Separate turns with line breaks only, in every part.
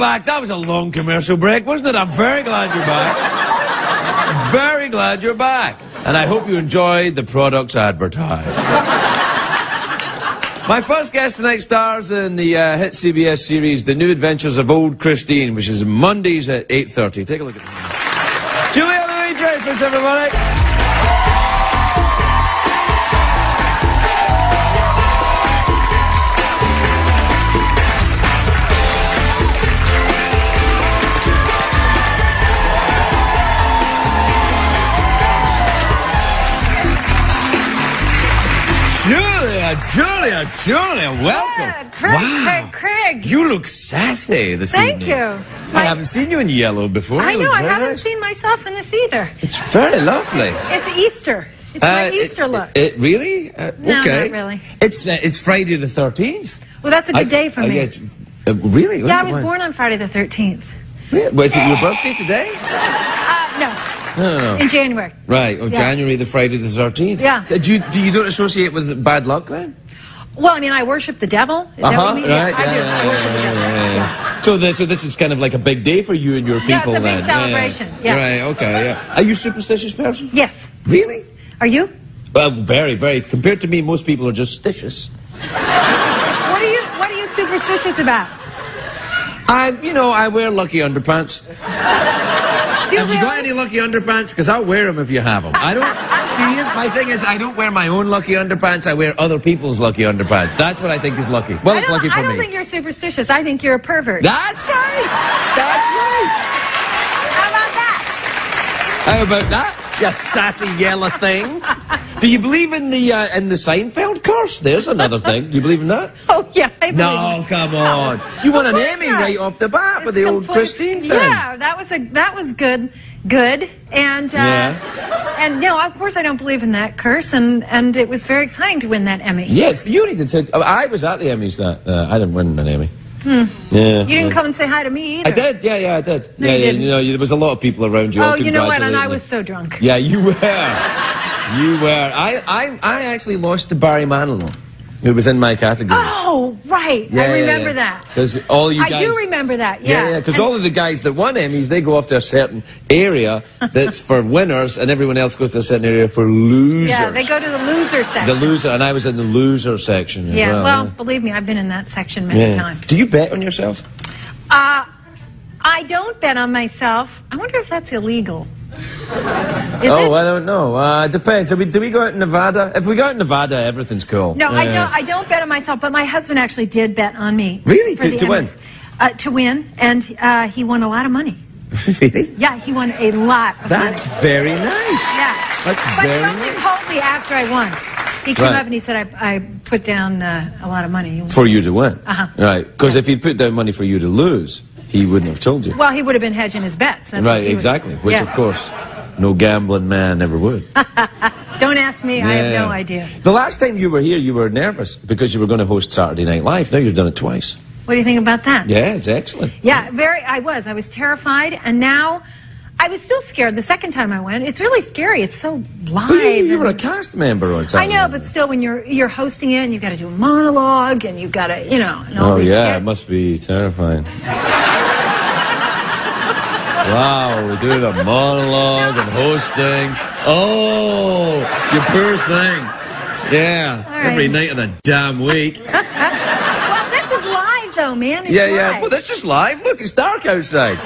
back. That was a long commercial break, wasn't it? I'm very glad you're back. very glad you're back. And I hope you enjoyed the products advertised. My first guest tonight stars in the uh, hit CBS series The New Adventures of Old Christine, which is Mondays at 8.30. Take a look at. Julia Louis-Dreyfus, everybody. Julia, Julia, welcome.
Yeah, Craig,
wow.
Craig, Craig.
You look sassy this
Thank
evening.
you. It's
I haven't seen you in yellow before.
I know, I haven't
nice.
seen myself in this either.
It's very lovely.
It's Easter. It's my
Uh,
Easter
it,
look.
It, really? Uh,
No,
okay.
not really.
It's uh, it's Friday the thirteenth.
well, that's a good day for me.
uh, really?
yeah, I was born on Friday the 13th.
Yeah, Was it your birthday today?
Uh, no,
No, no, no.
in January.
Right. Oh,
Yeah.
January the Friday the thirteenth.
Yeah.
Uh, Do you do you don't associate with bad luck then?
Well, I mean, I worship the devil. Is that what you mean?
Uh-huh, Right.
Yeah, I do.
yeah,
I worship the devil.
yeah, yeah. So this so this is kind of like a big day for you and your people.
Yeah, it's
people
a big
then.
celebration, yeah.
Right. Okay. Yeah. Are you a superstitious person?
Yes.
Really?
Are you?
Well, very, very. Compared to me, most people are just stitious.
What are you? What are you superstitious about?
I, you know, I wear lucky underpants.
Do you
Have you got any lucky underpants? Because I'll wear them if you have them. I don't. See, here's my thing is, I don't wear my own lucky underpants. I wear other people's lucky underpants. That's what I think is lucky. Well, it's lucky for me.
I don't
me.
think you're superstitious. I think you're a pervert.
That's right. That's right.
How about that?
How about that? You sassy yellow thing. Do you believe in the uh, in the Seinfeld curse? There's another thing. Do you believe in that?
Oh yeah, I believe
No, come on. You won an Emmy
not.
right off the bat with
It's
the old Christine thing.
Yeah, that was a that was good, good, and uh,
Yeah.
and no, of course I don't believe in that curse, and and it was very exciting to win that Emmy.
Yes, you need to take. I was at the Emmys that uh, I didn't win an Emmy. Yeah.
Hmm. You didn't come and say hi to me either.
I did. Yeah, yeah, I did.
No,
yeah,
you
yeah. You know, you, there was a lot of people around you.
Oh, you know what? And I was so drunk.
Yeah, you were. you were. I, I, I actually lost to Barry Manilow, who was in my category.
Oh, right. I remember that.
Because all you guys, I
do remember that.
Yeah,
Yeah,
yeah. Because all of the guys that won Emmys, they go off to a certain area that's for winners, and everyone else goes to a certain area for losers.
yeah, they go to the loser section.
the loser, and I was in the loser section as
yeah,
well.
well,
yeah.
believe me, I've been in that section many
Yeah.
times.
Do you bet on yourself?
Uh, I don't bet on myself. I wonder if that's illegal. Is
oh,
it?
I don't know. Uh, depends. Do we, do we go out in Nevada? If we go out in Nevada, everything's cool.
No, I don't. I don't bet on myself. But my husband actually did bet on me.
Really? To- to win?
Uh, to win, and uh, he won a lot of money.
really?
Yeah, he won a lot of
That's
money.
very nice.
Yeah,
That's
but
very
he only
nice.
told me after I won. He came
Right.
up and he said I, I put down uh, a lot of money.
For you to win.
Uh-huh.
Right. Because if he'd put down money for you to lose, he wouldn't have told you.
Well, he would have been hedging his bets. That's
right, exactly. Which,
Yeah.
of course, no gambling man ever would.
Don't ask me. I have no idea.
The last time you were here, you were nervous because you were going to host Saturday Night Live. Now you've done it twice.
What do you think about that?
Yeah, it's excellent.
Yeah, very. I was. I was terrified, and now I was still scared. The second time I went, it's really scary. It's so live.
But you, you were a cast member on
I know, but still, when you're you're hosting it, and you've got to do a monologue, and you've got to, you know, and
Oh yeah,
sca-
it must be terrifying. wow, we're doing a monologue and hosting. Oh, you poor thing. Yeah,
right.
every night of the damn week.
Well, this is live, though, man. It's
Yeah, yeah.
live.
Well, that's just live. Look, it's dark outside.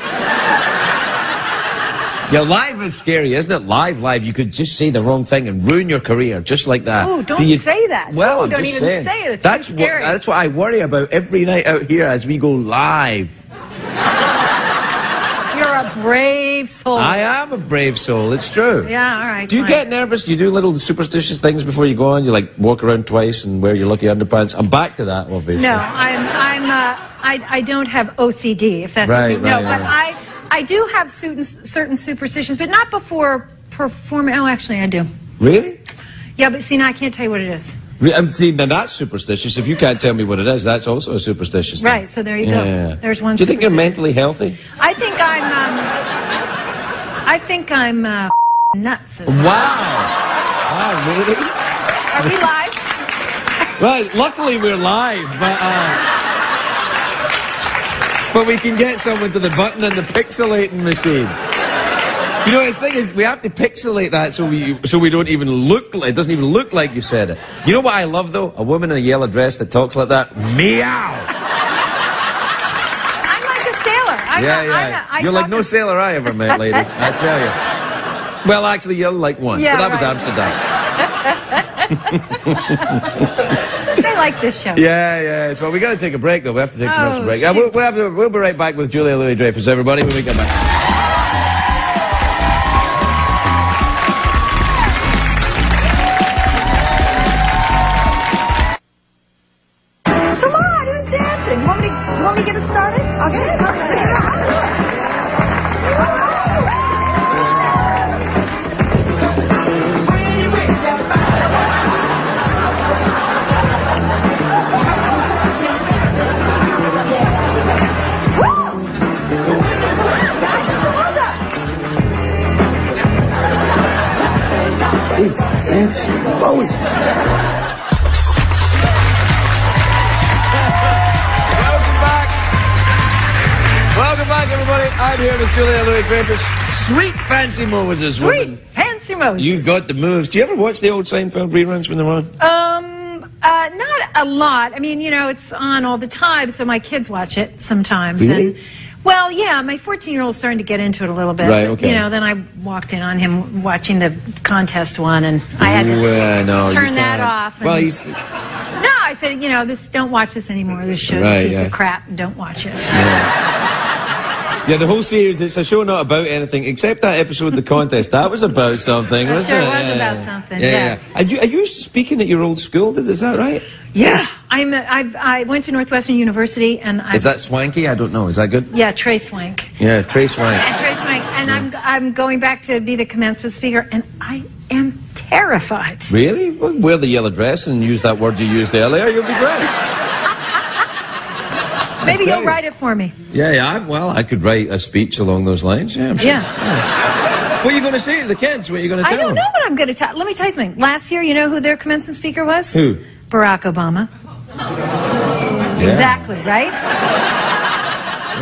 Yeah, live is scary, isn't it? Live, live. You could just say the wrong thing and ruin your career, just like that.
Oh, don't
Do you-
say that.
Well,
Ooh,
I'm
don't even
saying.
say it. It's
that's what that's what I worry about every night out here as we go live.
You're a brave soul.
I am a brave soul. It's true.
Yeah, all right.
Do you
fine.
get nervous? Do you do little superstitious things before you go on? You like walk around twice and wear your lucky underpants? I'm back to that, obviously.
No, I'm. I'm. Uh, I. I don't have OCD. If that's
Right,
what you No,
right,
but. I. I do have certain certain superstitions, but not before performing. Oh, actually, I do.
Really?
Yeah, but see, now I can't tell you what it is.
I'm seeing now that's superstitious. If you can't tell me what it is, that's also a superstitious. thing.
Right, so there you go.
Yeah.
There's one
Do you think you're mentally healthy?
I think I'm. Um, I think I'm uh, nuts.
Wow. Wow, really?
Are we live?
Well, Luckily we're live, but uh, but we can get someone to the button and the pixelating machine. You know, the thing is, we have to pixelate that so we so we don't even look. Like, it doesn't even look like you said it. You know what I love though? A woman in a yellow dress that talks like that. Meow.
I'm like a sailor. I'm
yeah,
not,
yeah.
I'm not, I
you're like no sailor I ever met, lady. I tell you. Well, actually, you're like one.
Yeah,
but that was. Amsterdam.
Like this show.
Yeah, yeah. So we got to take a break, though. We have to take a
Oh,
commercial break. Uh, we'll, we'll, have to, we'll be right back with Julia Louis Dreyfus, everybody, when we come back. Sweet Fancy Moses,
Sweet,
woman. You got the moves. Do you ever watch the old Seinfeld reruns when they're on?
Um, uh, not a lot. I mean, you know, it's on all the time, so my kids watch it sometimes.
Really?
And, well, yeah, my 14-year-old's starting to get into it a little bit.
Right, okay.
You know, then I walked in on him watching the contest one, and I had to
Well, no,
turn that off. and-
Well, he's.
No, I said, you know, this don't watch this anymore. This show's
Right,
a piece
yeah.
of crap, don't watch it.
Yeah, the whole series, it's a show not about anything, except that episode the contest. That was about something, wasn't
sure
it?
was
Yeah,
about something,
Yeah,
yeah.
yeah. Are you, are you speaking at your old school? Is that right?
Yeah, I'm. I, I went to Northwestern University, and I.
Is that swanky? I don't know. Is that good?
Yeah, Trey Swank.
Yeah, Trey Swank.
Yeah, Trey Swank, and I'm I'm going back to be the commencement speaker, and I am terrified.
Really? Well, wear the yellow dress and use that word you used earlier. You'll be great.
Maybe you'll write it for me.
Yeah, yeah. I- Well, I could write a speech along those lines. Yeah. I'm sure.
Yeah.
What are you going to say to the kids? What are you going to
I don't know what I'm going to tell. Let me tell you something. Last year, you know who their commencement speaker was?
Who?
Barack Obama.
Yeah.
Exactly, right?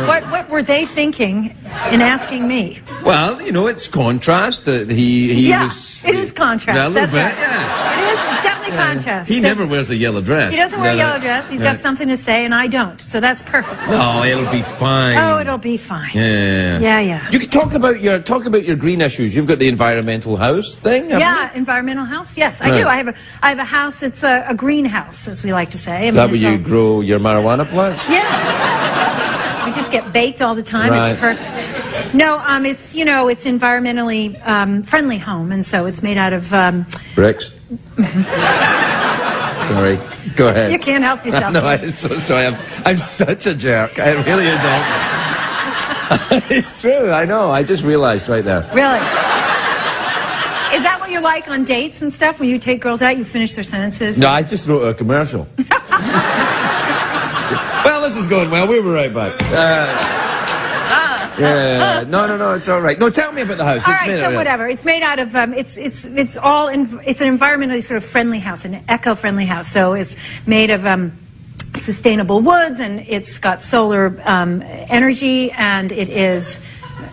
What what were they thinking in asking me?
Well, you know, it's contrast. Uh, he he
yeah,
was.
it is contrast.
Yeah, a little
That's
bit.
right.
Yeah.
It is. It's contrast.
He never wears a yellow dress.
He doesn't wear a yellow dress. He's got something to say, and I don't. So that's perfect.
No, it'll be fine.
Oh, it'll be fine.
Yeah.
Yeah, yeah.
You can talk about your talk about your green issues. You've got the environmental house thing.
Yeah,
you?
environmental house. Yes, I
Right.
do. I have a I have a house. It's a, a greenhouse, as we like to say. I
Is that where you
all-
grow your marijuana plants?
Yeah. We just get baked all the time.
Right.
It's perfect. No, um, it's you know, it's environmentally um, friendly home, and so it's made out of. Um,
Bricks. sorry. Go ahead.
you can't help yourself.
no, I'm so sorry. I'm, I'm such a jerk. It really is awful. it's true. I know. I just realized right there.
Really. Is that what you're like on dates and stuff? When you take girls out, you finish their sentences.
No, I just wrote a commercial. well, this is going well. We'll be right back. Uh, yeah. No, no, no. It's all right. No, tell me about the house.
All
It's
right,
made
so
of-
whatever. It's made out of. Um, it's it's it's all. In, it's an environmentally sort of friendly house, an eco-friendly house. So it's made of um, sustainable woods, and it's got solar um, energy, and it is.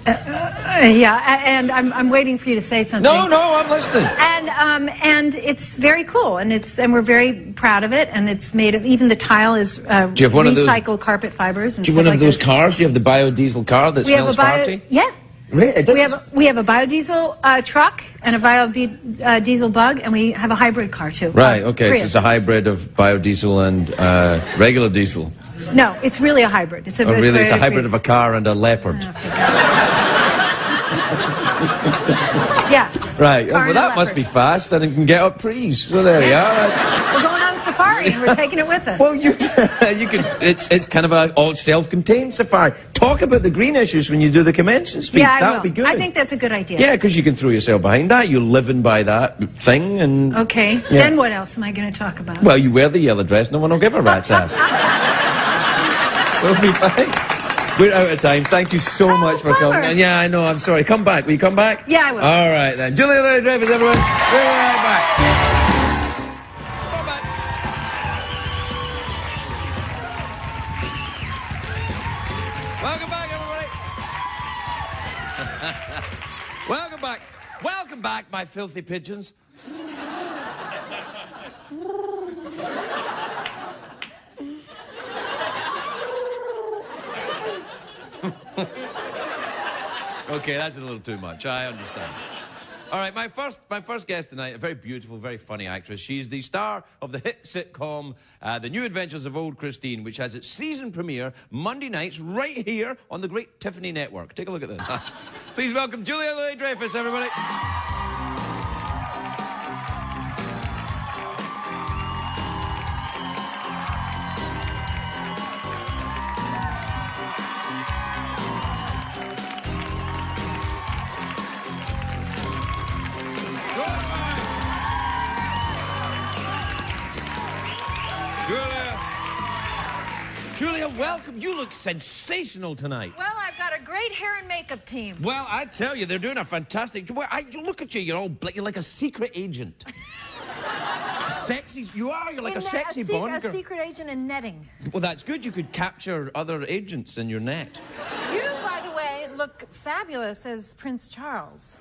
Uh, uh, yeah, and I'm I'm waiting for you to say something.
No, no, I'm listening.
And um, and it's very cool, and it's and we're very proud of it, and it's made of even the tile is uh,
Do you have one of those-
recycled carpet fibers. And
Do you have one of
like
those
this.
cars? Do you have the biodiesel car that
We have
smells
a bio,
farty?
yeah.
Really?
We have a, we have a biodiesel uh, truck and a biodiesel uh, bug, and we have a hybrid car too.
Right, okay, so it's a hybrid of biodiesel and uh, regular diesel.
No, it's really a hybrid. It's a
Or really, it's a
Toyota
hybrid of a car and a leopard.
Yeah.
Right,
Car
well, that must
leopard.
be fast and it can get up trees. So there you are. That's-
We're going on safari, and we're taking it with us.
Well, you you could. It's it's kind of a all self-contained safari. Talk about the green issues when you do the commencement speech.
yeah, I
that
will.
would be good.
I think that's a good idea.
Yeah, because you can throw yourself behind that. You're living by that thing, and
Okay.
Yeah.
Then what else am I going to talk about?
well, you wear the yellow dress. No one will give a rat's ass. we'll be back. We're out of time. Thank you so
Oh,
much for coming. And yeah, I know. I'm sorry. Come back. Will you come back?
Yeah, I will.
All right then. Julia Dreyfus, everyone. We'll be right back. Welcome back, my filthy pigeons. okay, that's a little too much. I understand. All right, my first, my first guest tonight, a very beautiful, very funny actress. She's the star of the hit sitcom uh, The New Adventures of Old Christine, which has its season premiere Monday nights right here on the great Tiffany Network. Take a look at this. Please welcome Julia Louis-Dreyfus, everybody. Julia, welcome. You look sensational tonight.
Well, I've got a great hair and makeup team.
Well, I tell you, they're doing a fantastic job. I, you look at you, you're all you're like a secret agent. sexy, you are. You're like a
In that-
sexy
se-
Bond
a secret agent in netting.
Well, that's good. You could capture other agents in your net.
You, by the way, look fabulous as Prince Charles.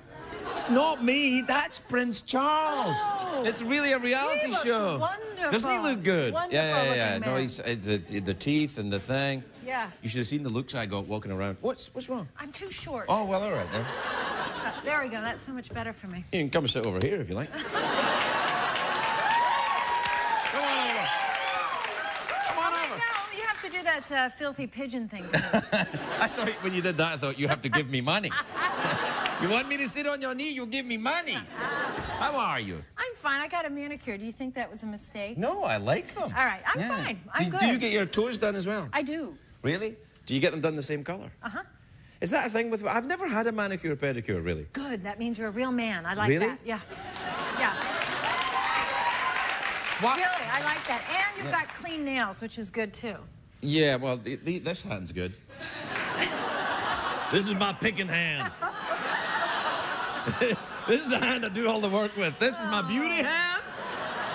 It's not me. That's Prince Charles.
Oh.
It's really a reality show.
Wonderful.
Doesn't he look good?
Wonderful
yeah, yeah, yeah. No, he's uh, the, the teeth and the thing.
Yeah.
You should have seen the looks I got walking around. What's what's wrong?
I'm too short.
Oh well, all right then.
So- there we go. That's so much better for me.
You can come and sit over here if you like. come on over. Come on over.
No, you have to do that uh, filthy pigeon thing.
I thought when you did that, I thought you have to give me money. You want me to sit on your knee? You give me money. How are you?
I'm fine. I got a manicure. Do you think that was a mistake?
No, I like them.
All right, I'm fine. I'm
do,
good.
do you get your toes done as well?
I do.
Really? Do you get them done the same color?
Uh huh.
Is that a thing with? I've never had a manicure pedicure really.
Good. That means you're a real man. I like
Really?
that. Yeah. Yeah.
What?
Really, I like that. And you've got clean nails, which is good too.
Yeah. Well, the, the, this hand's good. this is my picking hand. this is the hand I do all the work with. This is my beauty hand.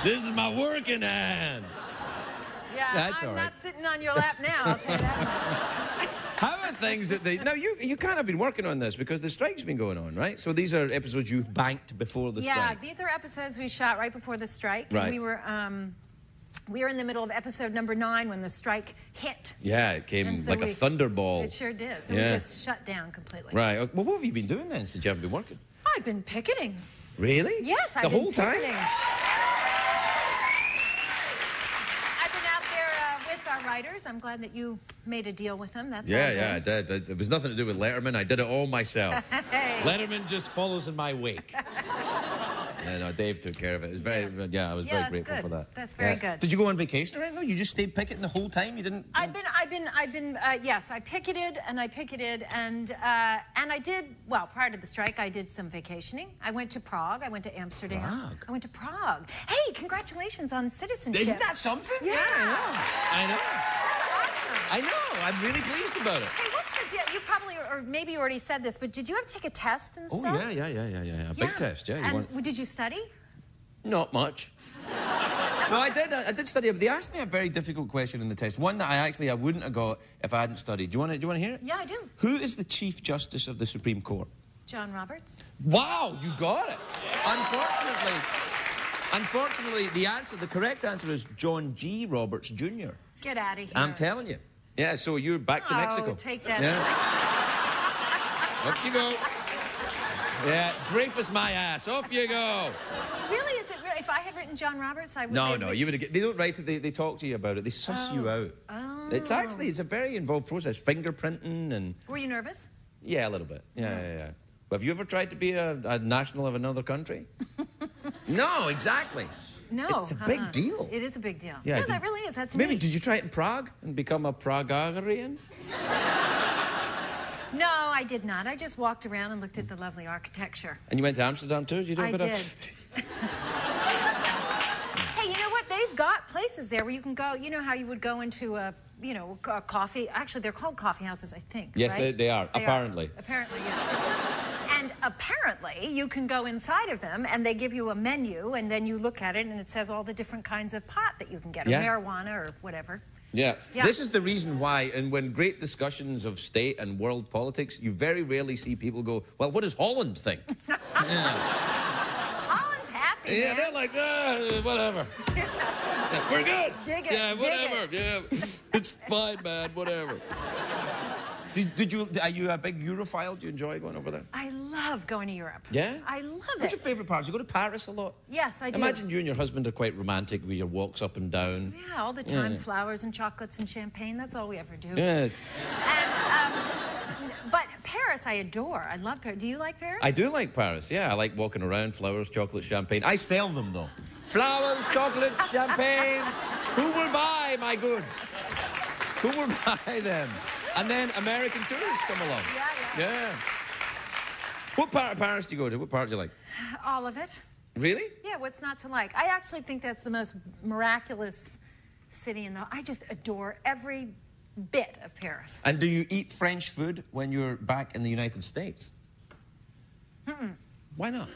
This is my working hand.
Yeah.
That's
I'm
all right.
not sitting on your lap now. I'll tell you that.
How are things at the now? You you kind of been working on this because the strike's been going on, right? So these are episodes you banked before the
yeah,
strike.
Yeah, these are episodes we shot right before the strike.
Right.
And we were um, we were in the middle of episode number nine when the strike hit.
yeah, it came
so
like a
we-
thunderball.
It sure did. So
Yeah.
we just shut down completely.
Right. Well, what have you been doing then since you haven't been working?
I've been picketing.
Really?
Yes,
the
I've been
whole
picketing.
time.
I've been out there uh, with our writers. I'm glad that you made a deal with them. That's
Yeah, yeah, I
good.
did. It was nothing to do with Letterman. I did it all myself.
Hey.
Letterman just follows in my wake. yeah, no, Dave took care of it. It was very, yeah, I was
Yeah,
very grateful
good.
for that.
That's very
Yeah.
good.
Did you go on vacation or anything? No, you just stayed picketing the whole time. You didn't.
I've been, I've been, I've been. Uh, yes, I picketed and I picketed and uh, and I did. Well, prior to the strike, I did some vacationing. I went to Prague. I went to Amsterdam.
Prague?
I went to Prague. Hey, congratulations on citizenship.
Isn't that something?
Yeah.
I know.
That's awesome.
I know. I know. I'm really pleased about it.
Hey, deal? You probably, or maybe you already said this, but did you ever take a test and
Oh
stuff?
Oh, yeah, yeah, yeah, yeah, yeah. A big test. Yeah. You
and
want...
did you study?
Not much. No, I did. I did study, but they asked me a very difficult question in the test. One that I actually I wouldn't have got if I hadn't studied. Do you want to? Do you want to hear it?
Yeah, I do.
Who is the Chief Justice of the Supreme Court?
John Roberts.
Wow, you got it. Unfortunately, unfortunately, the answer, the correct answer is John G. Roberts Jr.
Get out of here.
I'm telling you. Yeah, so you're back to
Oh,
Mexico.
take that.
Yeah. Off you go. Yeah, Dreyfus my ass. Off you go.
Really? Is it really? If I had written John Roberts, I would.
No, no, you would have. They don't write it. They, they talk to you about it. They suss you oh. out.
Oh.
It's actually it's a very involved process. Fingerprinting and
Were you nervous?
yeah, a little bit. Yeah, yeah, yeah. Have you ever tried to be a, a national of another country? no, exactly.
No.
It's a big
uh-uh.
deal.
It is a big deal.
Yeah,
no,
did-
that really is. That's
Maybe
neat.
did you try it in Prague and become a Praguarian?
No, I did not. I just walked around and looked at the lovely architecture.
And you went to Amsterdam too? Did you do a
I
bit
did.
of
Hey, you know what? They've got places there where you can go. You know how you would go into a, you know, a coffee. Actually, they're called coffee houses, I think.
Yes,
right?
they- they are, apparently.
Apparently, yeah. And apparently, you can go inside of them, and they give you a menu, and then you look at it, and it says all the different kinds of pot that you can get, or
Yeah.
marijuana, or whatever.
Yeah.
Yeah.
This is the reason why, and when great discussions of state and world politics, you very rarely see people go, well, what does Holland think? yeah.
Holland's happy.
yeah,
man.
they're like, ah, whatever. We're good.
Dig it,
Yeah, whatever. Yeah, it's fine, man, whatever. Did, did you, are you a big Europhile? Do you enjoy going over there?
I love going to Europe.
Yeah?
I love
What's
it.
What's your favourite part? Do you go to Paris a lot?
Yes, I do.
Imagine you and your husband are quite romantic with your walks up and down.
Yeah, all the time.
Yeah.
Flowers and chocolates and champagne. That's all we ever do.
Yeah.
And, um, but Paris, I adore. I love Paris. Do you like Paris?
I do like Paris, yeah. I like walking around, flowers, chocolate, champagne. I sell them though. Flowers, chocolates, champagne. Who will buy my goods? Who will buy them? And then American tourists come along.
Yeah, yeah.
Yeah. What part of Paris do you go to? What part do you like?
all of it.
Really?
Yeah, what's not to like? I actually think that's the most miraculous city in the. I just adore every bit of Paris.
And do you eat French food when you're back in the United States? Why not?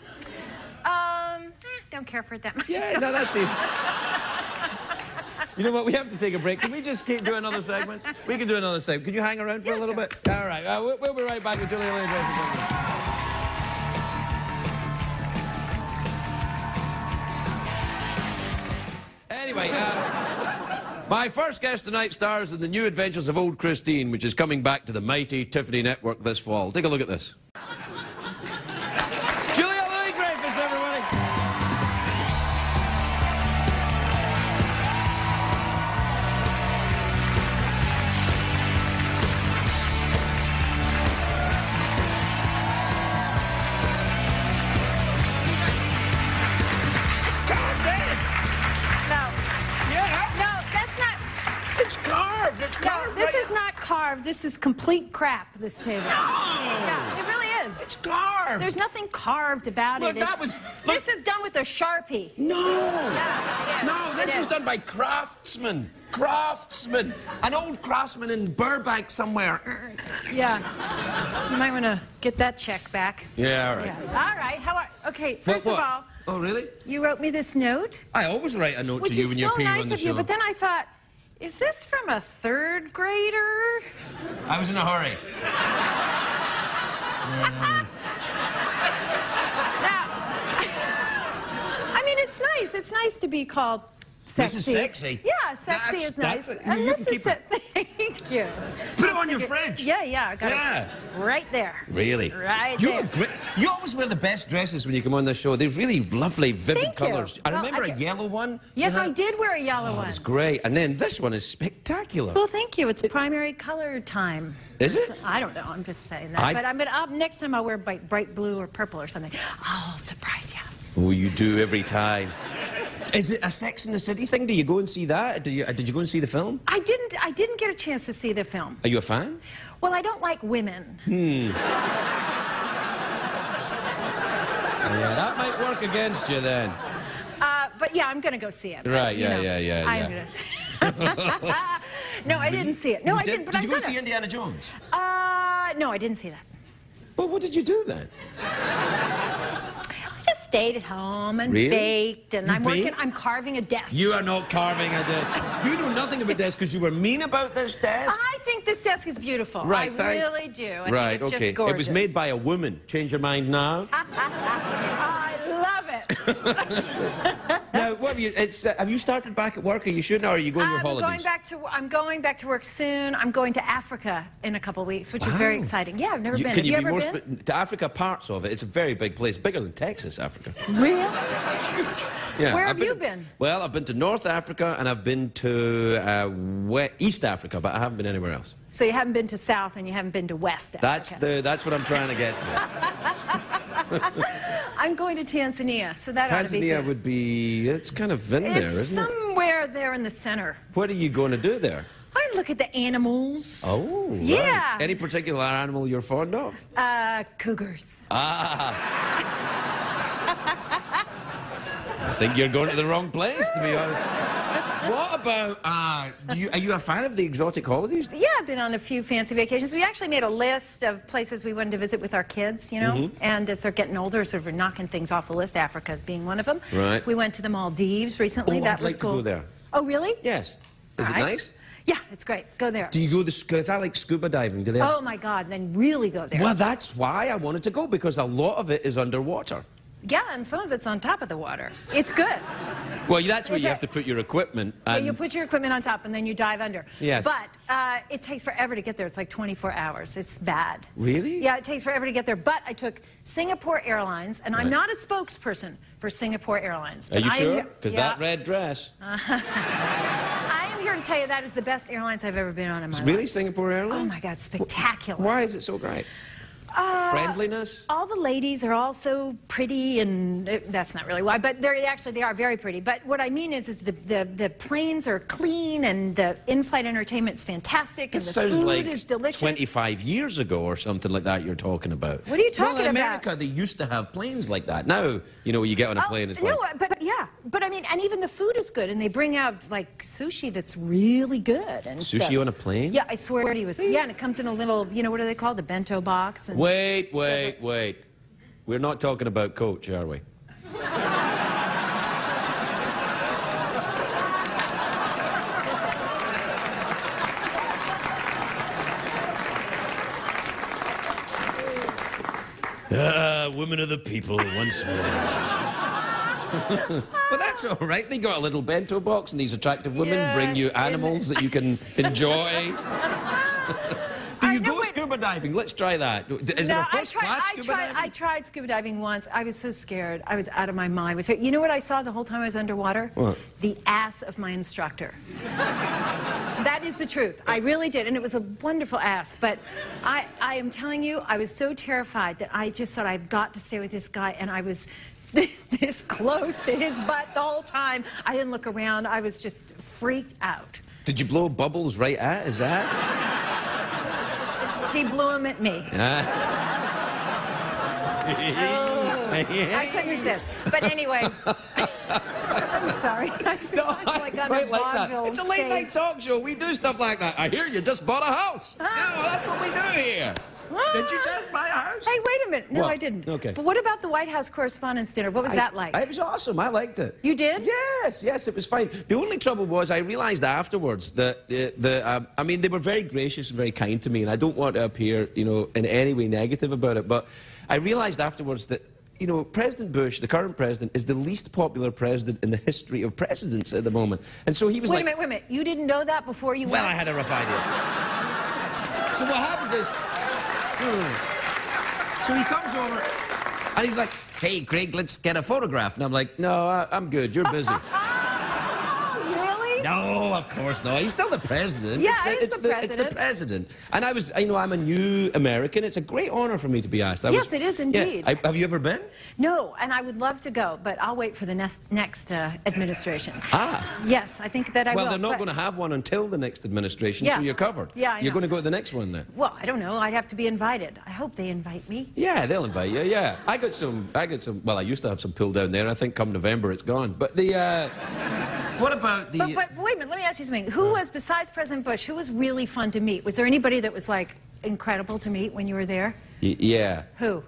Um, eh, don't care for it that much.
Yeah, no, that's it. You know what? We have to take a break. Can we just keep doing another segment? We can do another segment. Can you hang around for a little bit? All right. Uh, we'll, we'll be right back with Julia Lee. Anyway, uh, my first guest tonight stars in the new adventures of Old Christine, which is coming back to the mighty Tiffany Network this fall. Take a look at this. Carved.
This is complete crap. This table. Yeah, it really is.
It's carved.
There's nothing carved about
Look,
it.
that
It's-
was-
This is done with a sharpie.
No.
Yeah.
No, this was done by craftsmen. Craftsmen. An old craftsman in Burbank somewhere.
Yeah. You might want to get that check back.
Yeah, all right.
Yeah. All right. How are? Okay. First
what?
of all,
Oh, really?
you wrote me this note,
I always write a note to you
is
when you're
so
peeing
nice
on the
of you. But then I thought, is this from a third grader?
I was in a hurry.
Now, I mean, it's nice. It's nice to be called sexy.
This is sexy.
Yeah, sexy
That's-
is nice.
that's-
and this is
it.
Thank you.
Put it on your fridge.
Yeah, yeah. Got
Yeah.
it right there.
Really?
Right
You
there.
look great. You always wear the best dresses when you come on the show. They're really lovely, vivid
Thank you.
I
Well,
remember
I
a yellow one.
Yes, I did wear a yellow
Oh,
one.
it's great. And then this one is spectacular.
Well, thank you. It's primary color time.
Is it?
I don't know. I'm just saying that.
I-
But I'm gonna, up next time I'll wear bright, bright blue or purple or something. I'll surprise you.
Oh, you do every time. Is it a Sex in the City thing? Do you go and see that? Did you, uh, did you go and see the film?
I didn't. I didn't get a chance to see the film.
Are you a fan?
Well, I don't like women.
Yeah, that might work against you then.
Uh, but yeah, I'm gonna go see it.
Right, yeah,
know,
yeah, yeah,
I'm gonna. no, I didn't see it. No, I
did,
didn't. But
did you go see Indiana Jones?
Uh, no, I didn't see that.
Well, what did you do then?
Stayed at home and
Really?
baked, and
You
I'm working. I'm carving a desk.
You are not carving a desk. You know nothing about desks because you were mean about this desk.
I think this desk is beautiful.
Right,
I
thank-
really do. I
right, okay.
Just gorgeous.
It was made by a woman. Change your mind now.
I love it.
now, what have you? It's, uh, have you started back at work? Are you shooting, or are you going on your
I'm
holidays?
going back to. I'm going back to work soon. I'm going to Africa in a couple of weeks, which is very exciting. Yeah, I've never
You-
been.
Can
Have
you,
you,
be
ever
more
been?
to Africa? Parts of it. It's a very big place, bigger than Texas, Africa.
Really?
Yeah,
Where
I've
have you been?
Well, I've been to North Africa and I've been to uh, we- East Africa, but I haven't been anywhere else.
So you haven't been to South and you haven't been to West Africa.
That's the that's what I'm trying to get to.
I'm going to Tanzania, so that ought to be
Tanzania would be it's kind of in there,
It's
isn't it?
somewhere there in the center.
What are you going to do there?
I look at the animals.
Oh, right.
Yeah.
Any particular animal you're fond of?
Uh, cougars.
I think you're going to the wrong place, to be honest. What about? Uh, do you, are you a fan of the exotic holidays?
Yeah, I've been on a few fancy vacations. We actually made a list of places we wanted to visit with our kids, you know,
Mm-hmm.
and as they're getting older, sort of knocking things off the list. Africa being one of them.
Right.
We went to the Maldives recently.
Oh,
that
I'd
was
like to
cool.
go there.
Oh, really?
Yes. Is it
Right.
nice?
Yeah, it's great. Go there.
Do you go the because I like scuba diving. Do they? Have,
Oh my God! Then really go there.
Well, that's why I wanted to go because a lot of it is underwater.
Yeah, and some of it's on top of the water. It's good.
Well, that's where
Is
you
it-
have to put your equipment.
Yeah, you put your equipment on top and then you dive under.
Yes.
But uh, it takes forever to get there. It's like 24 hours. It's bad.
Really?
Yeah, it takes forever to get there. But I took Singapore Airlines, and I'm not a spokesperson for Singapore Airlines.
Are you
I
sure? Because
yeah,
that red dress.
I am here to tell you that is the best airlines I've ever been on in my
It's really
life.
Singapore
Oh my God, spectacular.
Why is it so great?
Uh,
Friendliness.
all the ladies are all so pretty, and uh, that's not really why, but they're actually they are very pretty. But what I mean is, is the the, the planes are clean, and the in-flight entertainment's fantastic, and
This
the food
like
is delicious.
25 years ago or something like that you're talking about.
What are you
well,
talking
in
about?
America, they used to have planes like that. Now, you know, you get on a
Oh,
plane, it's
no,
like...
but yeah, but I mean, and even the food is good, and they bring out like sushi that's really good. And
Sushi
stuff.
on a plane?
Yeah, I swear to you. With, yeah, and it comes in a little, you know, what do they called? The bento box. And
Wait, wait,
So
wait. We're not talking about Coach, are we? Ah, women of the people once more. well, that's all right. They got a little bento box, and these attractive women
Yeah,
bring you animals that you can enjoy. Do
I
you
know
go
it-
scuba diving? Let's try that. Is
No,
it a first
I tried,
class
I
scuba
tried,
diving?
I tried scuba diving once. I was so scared. I was out of my mind. With it. You know what I saw the whole time I was underwater?
What?
The ass of my instructor. that is the truth. I really did. And it was a wonderful ass. But I, I am telling you, I was so terrified that I just thought I've got to stay with this guy. And I was this close to his butt the whole time. I didn't look around. I was just freaked out.
Did you blow bubbles right at his ass?
He blew him at me.
Ah.
I couldn't resist. But anyway, I'm sorry. I feel
No, I
like on
quite like that. It's a late night talk show. We do stuff like that. I hear you just bought a house. Yeah, well, that's what we do here. Did you just buy a house?
Hey, wait a minute. No,
What?
I didn't.
Okay.
But what about the White House Correspondents' Dinner? What was that like?
It was awesome. I liked it.
You did?
Yes, yes, it was fine. The only trouble was I realised afterwards that uh, the um, I mean they were very gracious and very kind to me, and I don't want to appear you know in any way negative about it, but I realised afterwards that. You know, President Bush, the current president, is the least popular president in the history of presidents at the moment. And so he was
wait
like,
a minute, wait a minute. You didn't know that before you went
Well, I had a rough idea. So what happens is, so he comes over and he's like, "Hey, Craig, let's get a photograph." And I'm like, "No, I, I'm good. You're busy." no, of course not. He's still the president.
Yeah,
it's the,
he's
it's
the
the, it's the
president.
president. And I was, you know, I'm a new American. It's a great honor for me to be asked. I
Yes,
was-
it is
Yeah.
indeed.
I- have you ever been?
No, and I would love to go, but I'll wait for the next, next uh, administration.
Ah.
Yes, I think that I
well,
will.
they're not going to have one until the next administration,
Yeah.
so you're covered.
Yeah, I
You're going to go to the next one then.
Well, I don't know. I'd have to be invited. I hope they invite me.
Yeah, they'll invite you. Yeah, I got some. I got some. Well, I used to have some pull down there. I think come November it's gone. But the. Uh, what about the?
But, but wait a minute, let me ask you something. Who was, besides President Bush, who was really fun to meet? Was there anybody that was like incredible to meet when you were there?
Y- yeah,
Who?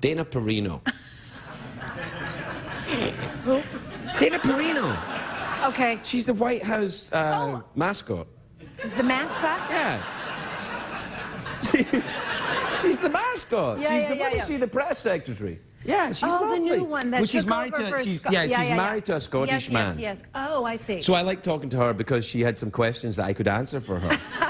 Dana Perino.
Who?
Dana Perino.
Okay,
She's the White House uh,
Oh.
mascot.
the mascot?
Yeah. She's, she's the mascot.
Yeah,
she's
yeah,
the
yeah, yeah.
she? The press secretary. Yeah, she's
oh,
lovely.
the new one that
well, she's married to. she's,
Sco-
yeah, she's
yeah,
married to a Scottish
yes,
man.
Yes, yes. Oh, I see.
So I like talking to her because she had some questions that I could answer for her.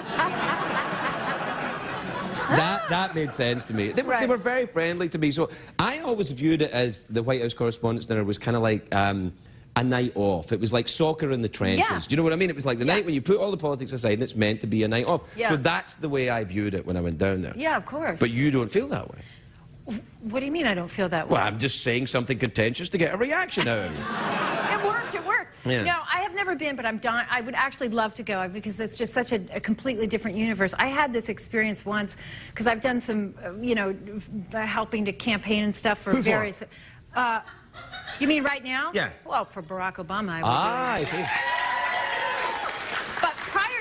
that that made sense to me. They were, they were very friendly to me. So I always viewed it as the White House Correspondents' Dinner was kind of like. Um, a night off. It was like soccer in the trenches.
Yeah.
Do you know what I mean? It was like the
Yeah.
night when you put all the politics aside and it's meant to be a night off.
Yeah.
So that's the way I viewed it when I went down there.
yeah, of course.
But you don't feel that way.
What do you mean I don't feel that way?
Well, I'm just saying something contentious to get a reaction out of you.
It worked. It worked.
Yeah.
No, I have never been, but I'm dying. I would actually love to go because it's just such a, a completely different universe. I had this experience once because I've done some, uh, you know, helping to campaign and stuff for
Who for?
various. Uh, you mean right now?
Yeah.
Well, for Barack Obama, I would.
Ah, I see.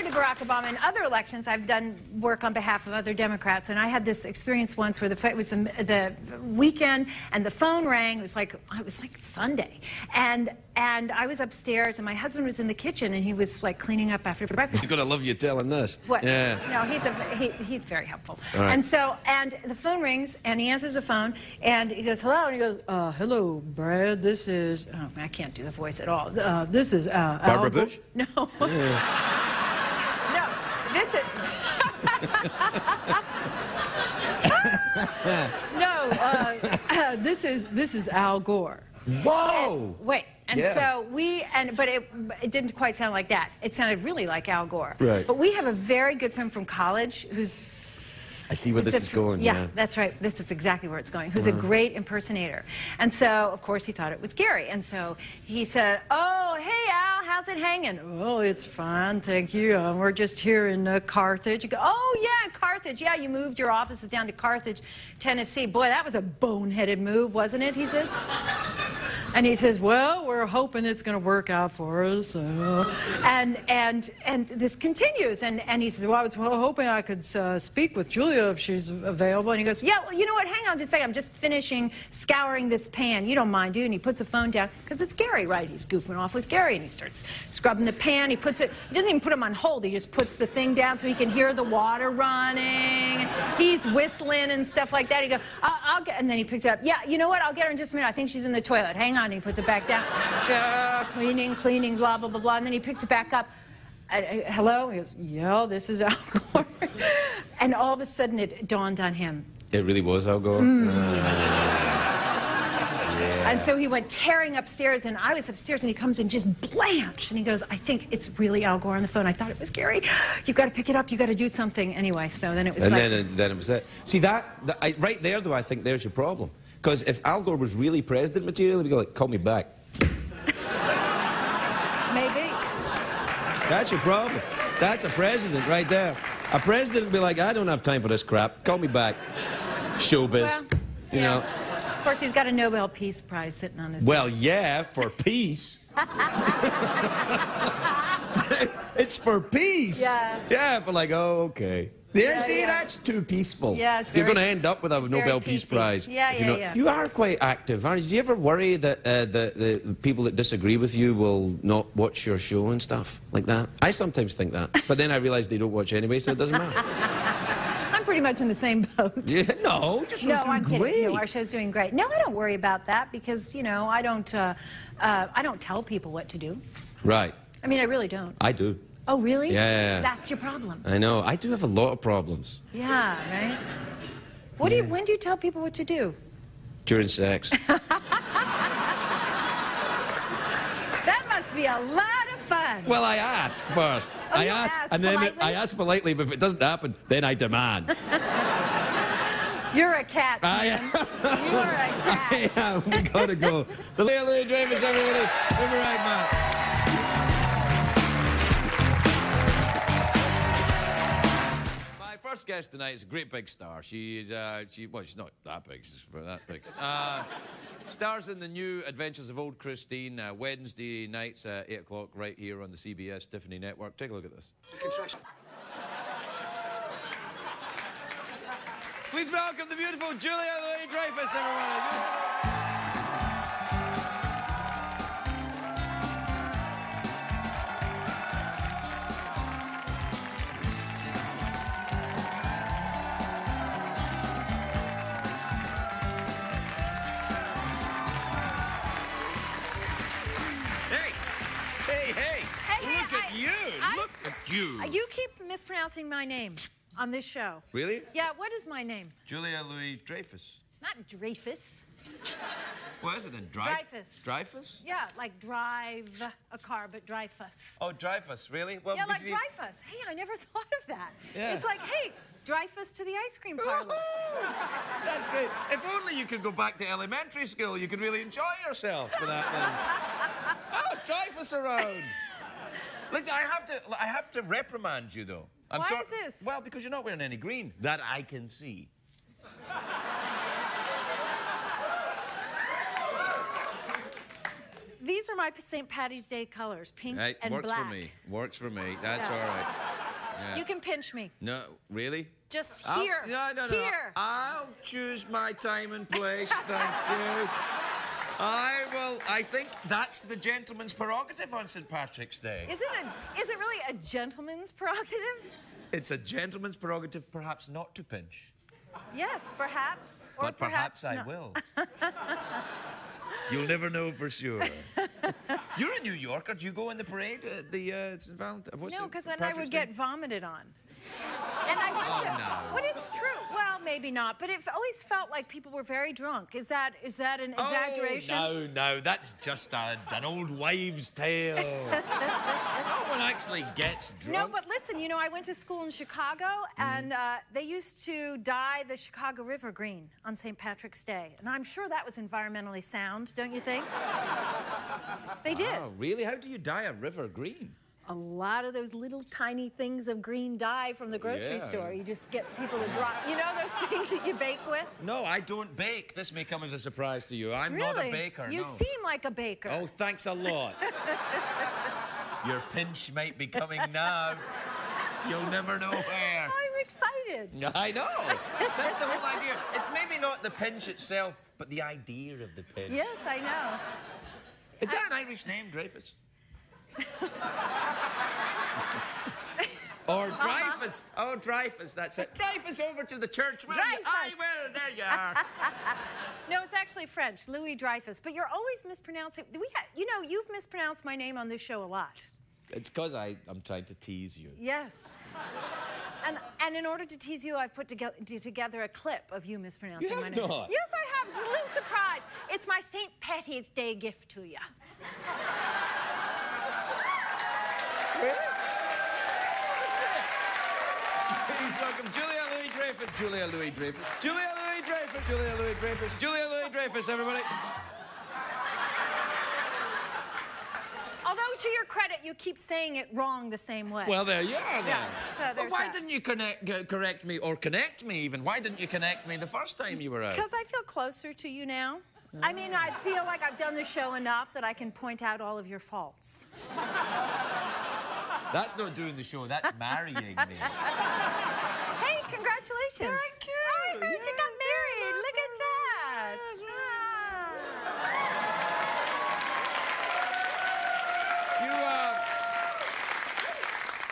To Barack Obama in other elections, I've done work on behalf of other Democrats, and I had this experience once where the it was the, the weekend and the phone rang. It was like it was like Sunday, and and I was upstairs, and my husband was in the kitchen, and he was like cleaning up after breakfast.
He's gonna love you telling this.
What?
Yeah.
No, he's a, he, he's very helpful.
Right.
And so, and the phone rings, and he answers the phone, and he goes, "Hello," and he goes, uh, "Hello, Brad. This is oh, I can't do the voice at all. Uh, this is uh,
Barbara
Al
Bush?
No. no. This is. no. Uh, this is this is Al Gore.
Whoa!
Wait, and
Yeah.
so we and but it it didn't quite sound like that. It sounded really like Al Gore.
Right.
But we have a very good friend from college who's
I see where this
who's
is going.
Yeah,
Yeah.
that's right. This is exactly where it's going. Who's a great impersonator, and so of course he thought it was Gary, and so he said, "Oh, hey Al, how's it hanging?" "Oh, it's fine, thank you. Uh, we're just here in uh, Carthage." "Oh yeah, Carthage. Yeah, you moved your offices down to Carthage, Tennessee. Boy, that was a boneheaded move, wasn't it?" He says. And he says, "Well, we're hoping it's going to work out for us." uh." and and and this continues, and and he says, "Well, I was hoping I could uh, speak with Julia if she's available." And he goes, "Yeah, well, you know what? Hang on just a second. I'm just finishing scouring this pan. You don't mind, do?" you?" And he puts the phone down because it's Gary, right? He's goofing off with Gary, and he starts scrubbing the pan. He puts it. He doesn't even put him on hold. He just puts the thing down so he can hear the water running. He's whistling and stuff like that. He goes, I'll, "I'll get," and then he picks it up. Yeah, you know what? I'll get her in just a minute. I think she's in the toilet. Hang on. And he puts it back down. So cleaning, cleaning, blah blah blah blah. And then he picks it back up. Uh, uh, hello. He goes, "Yeah, this is Al Gore." and all of a sudden, it dawned on him.
It really was Al
And so he went tearing upstairs, and I was upstairs, and he comes in just blanched, and he goes, "I think it's really Al Gore on the phone. I thought it was Gary. You've got to pick it up. You've got to do something." Anyway, so then it was
And
like,
then, uh, then it was it. See that, that I, right there, though. I think there's your problem. Because if Al Gore was really president material, he'd go like, "Call me back."
maybe.
That's your problem. That's a president right there. A president would be like, "I don't have time for this crap. Call me back." Showbiz.
Well,
you
yeah.
know.
Of course, he's got a Nobel Peace Prize sitting on his.
Well, yeah, for peace. it's for peace.
Yeah.
Yeah, but like, oh, okay. Yeah,
Yeah,
see,
yeah.
that's too peaceful.
Yeah, it's
You're going to end up with a
it's
Nobel
very
Peace Prize.
Yeah,
if you
yeah,
know-
yeah.
You are quite active, aren't you? Do you ever worry that uh, the, the people that disagree with you will not watch your show and stuff like that? I sometimes think that. But then I realise they don't watch anyway, so it doesn't matter.
Pretty much in the same boat.
yeah, no, your show's
No,
doing
I'm kidding.
great.
No, our show's doing great. No, I don't worry about that because you know I don't. Uh, uh, I don't tell people what to do.
Right.
I mean, I really don't.
I do.
Oh, really?
Yeah.
That's your problem.
I know. I do have a lot of problems
Yeah, right. What do you? When do you tell people what to do?
during sex.
That must be a lot of fun.
Well, I ask first. Oh,
I
ask,
ask
and then
politely?
I ask politely. But if it doesn't happen, then I demand.
You're a cat.
I
am. You're a cat.
I am. We gotta go. The Julia Louis Dreyfus, everybody. We'll be right back. First guest tonight is a great big star. She's, uh, she, well, she's not that big, she's about that big. Uh, stars in the new Adventures of Old Christine, uh, Wednesday nights at 8 o'clock, right here on the CBS Tiffany Network. Take a look at this. Please welcome the beautiful Julia Louis Dreyfus, everyone. You! Uh, you
keep mispronouncing my name on this show.
Really?
Yeah. What is my name?
Julia Louis Dreyfus.
It's not Dreyfus.
What is it then? Dreyf-
Dreyfus.
Dreyfus?
Yeah, like drive a car, but Dreyfus.
Oh, Dreyfus, really? Well,
Yeah, like
you-
Dreyfus. Hey, I never thought of that.
Yeah.
It's like, hey, Dreyfus to the ice cream parlor.
That's great. If only you could go back to elementary school, you could really enjoy yourself for that then. oh, Dreyfus around. Listen, I have to, I have to reprimand you though. I'm
Why
sorry-
is this?
Well, because you're not wearing any green that I can see.
These are my St. Patty's Day colors, pink
Right,
and
works
black.
for me. Works for me. That's
Yeah.
all right. Yeah.
You can pinch me.
No, really?
Just
I'll-
here.
No, no, no.
Here.
I'll choose my time and place. Thank you. I will. I think that's the gentleman's prerogative on St. Patrick's Day.
Is it? Is it really a gentleman's prerogative?
It's a gentleman's prerogative, perhaps not to pinch.
Yes, perhaps. Or
but perhaps, I
not.
will. You'll never know for sure. You're a New Yorker. Do you go in the parade at the uh, St. Valentine?
No, because then I would get vomited on. And I went
Oh,
to,
no.
but it's true. Well, maybe not. But it always felt like people were very drunk. Is that is that an exaggeration?
Oh, no, no, that's just a, an old wives' tale. no one actually gets drunk.
No, but listen, you know, I went to school in Chicago,
Mm-hmm.
and uh, they used to dye the Chicago River green on St. Patrick's Day. And I'm sure that was environmentally sound, don't you think? they did.
Oh, really? How do you dye a river green?
A lot of those little tiny things of green dye from the grocery
Yeah.
store. You just get people to drop, you know, those things that you bake with?
No, I don't bake. This may come as a surprise to you. I'm
really?
not a baker.
You
no.
seem like a baker.
Oh, thanks a lot. Your pinch might be coming now. You'll never know where.
I'm excited.
I know. That's the whole idea. It's maybe not the pinch itself, but the idea of the pinch.
Yes, I know.
Is that an Irish name, Dreyfus? or oh, Dreyfus. Oh, Dreyfus, that's it. Dreyfus over to the church. Will you?
Dreyfus.
I will. There you are.
No, it's actually French, Louis Dreyfus. But you're always mispronouncing. We, ha- you know, you've mispronounced my name on this show a lot.
it's because I'm trying to tease you.
Yes. And and in order to tease you, I've put together, together a clip of you mispronouncing
You
my
have
name.
not.
Yes, I have. It's a little surprise. It's my St. Patty's Day gift to you.
Please welcome Julia Louis Dreyfus. Julia Louis Dreyfus. Julia Louis Dreyfus. Julia Louis Dreyfus. Julia Louis Dreyfus, everybody.
Although, to your credit, you keep saying it wrong the same way.
Well, there you are then.
Yeah, so
But why
that.
didn't you connect, correct me or connect me even? Why didn't you connect me the first time you were out?
Because I feel closer to you now. I mean, I feel like I've done the show enough that I can point out all of your faults.
That's not doing the show, that's marrying me.
Hey, congratulations.
Thank you.
I heard you got
Yes,
married. Look at that.
You, uh.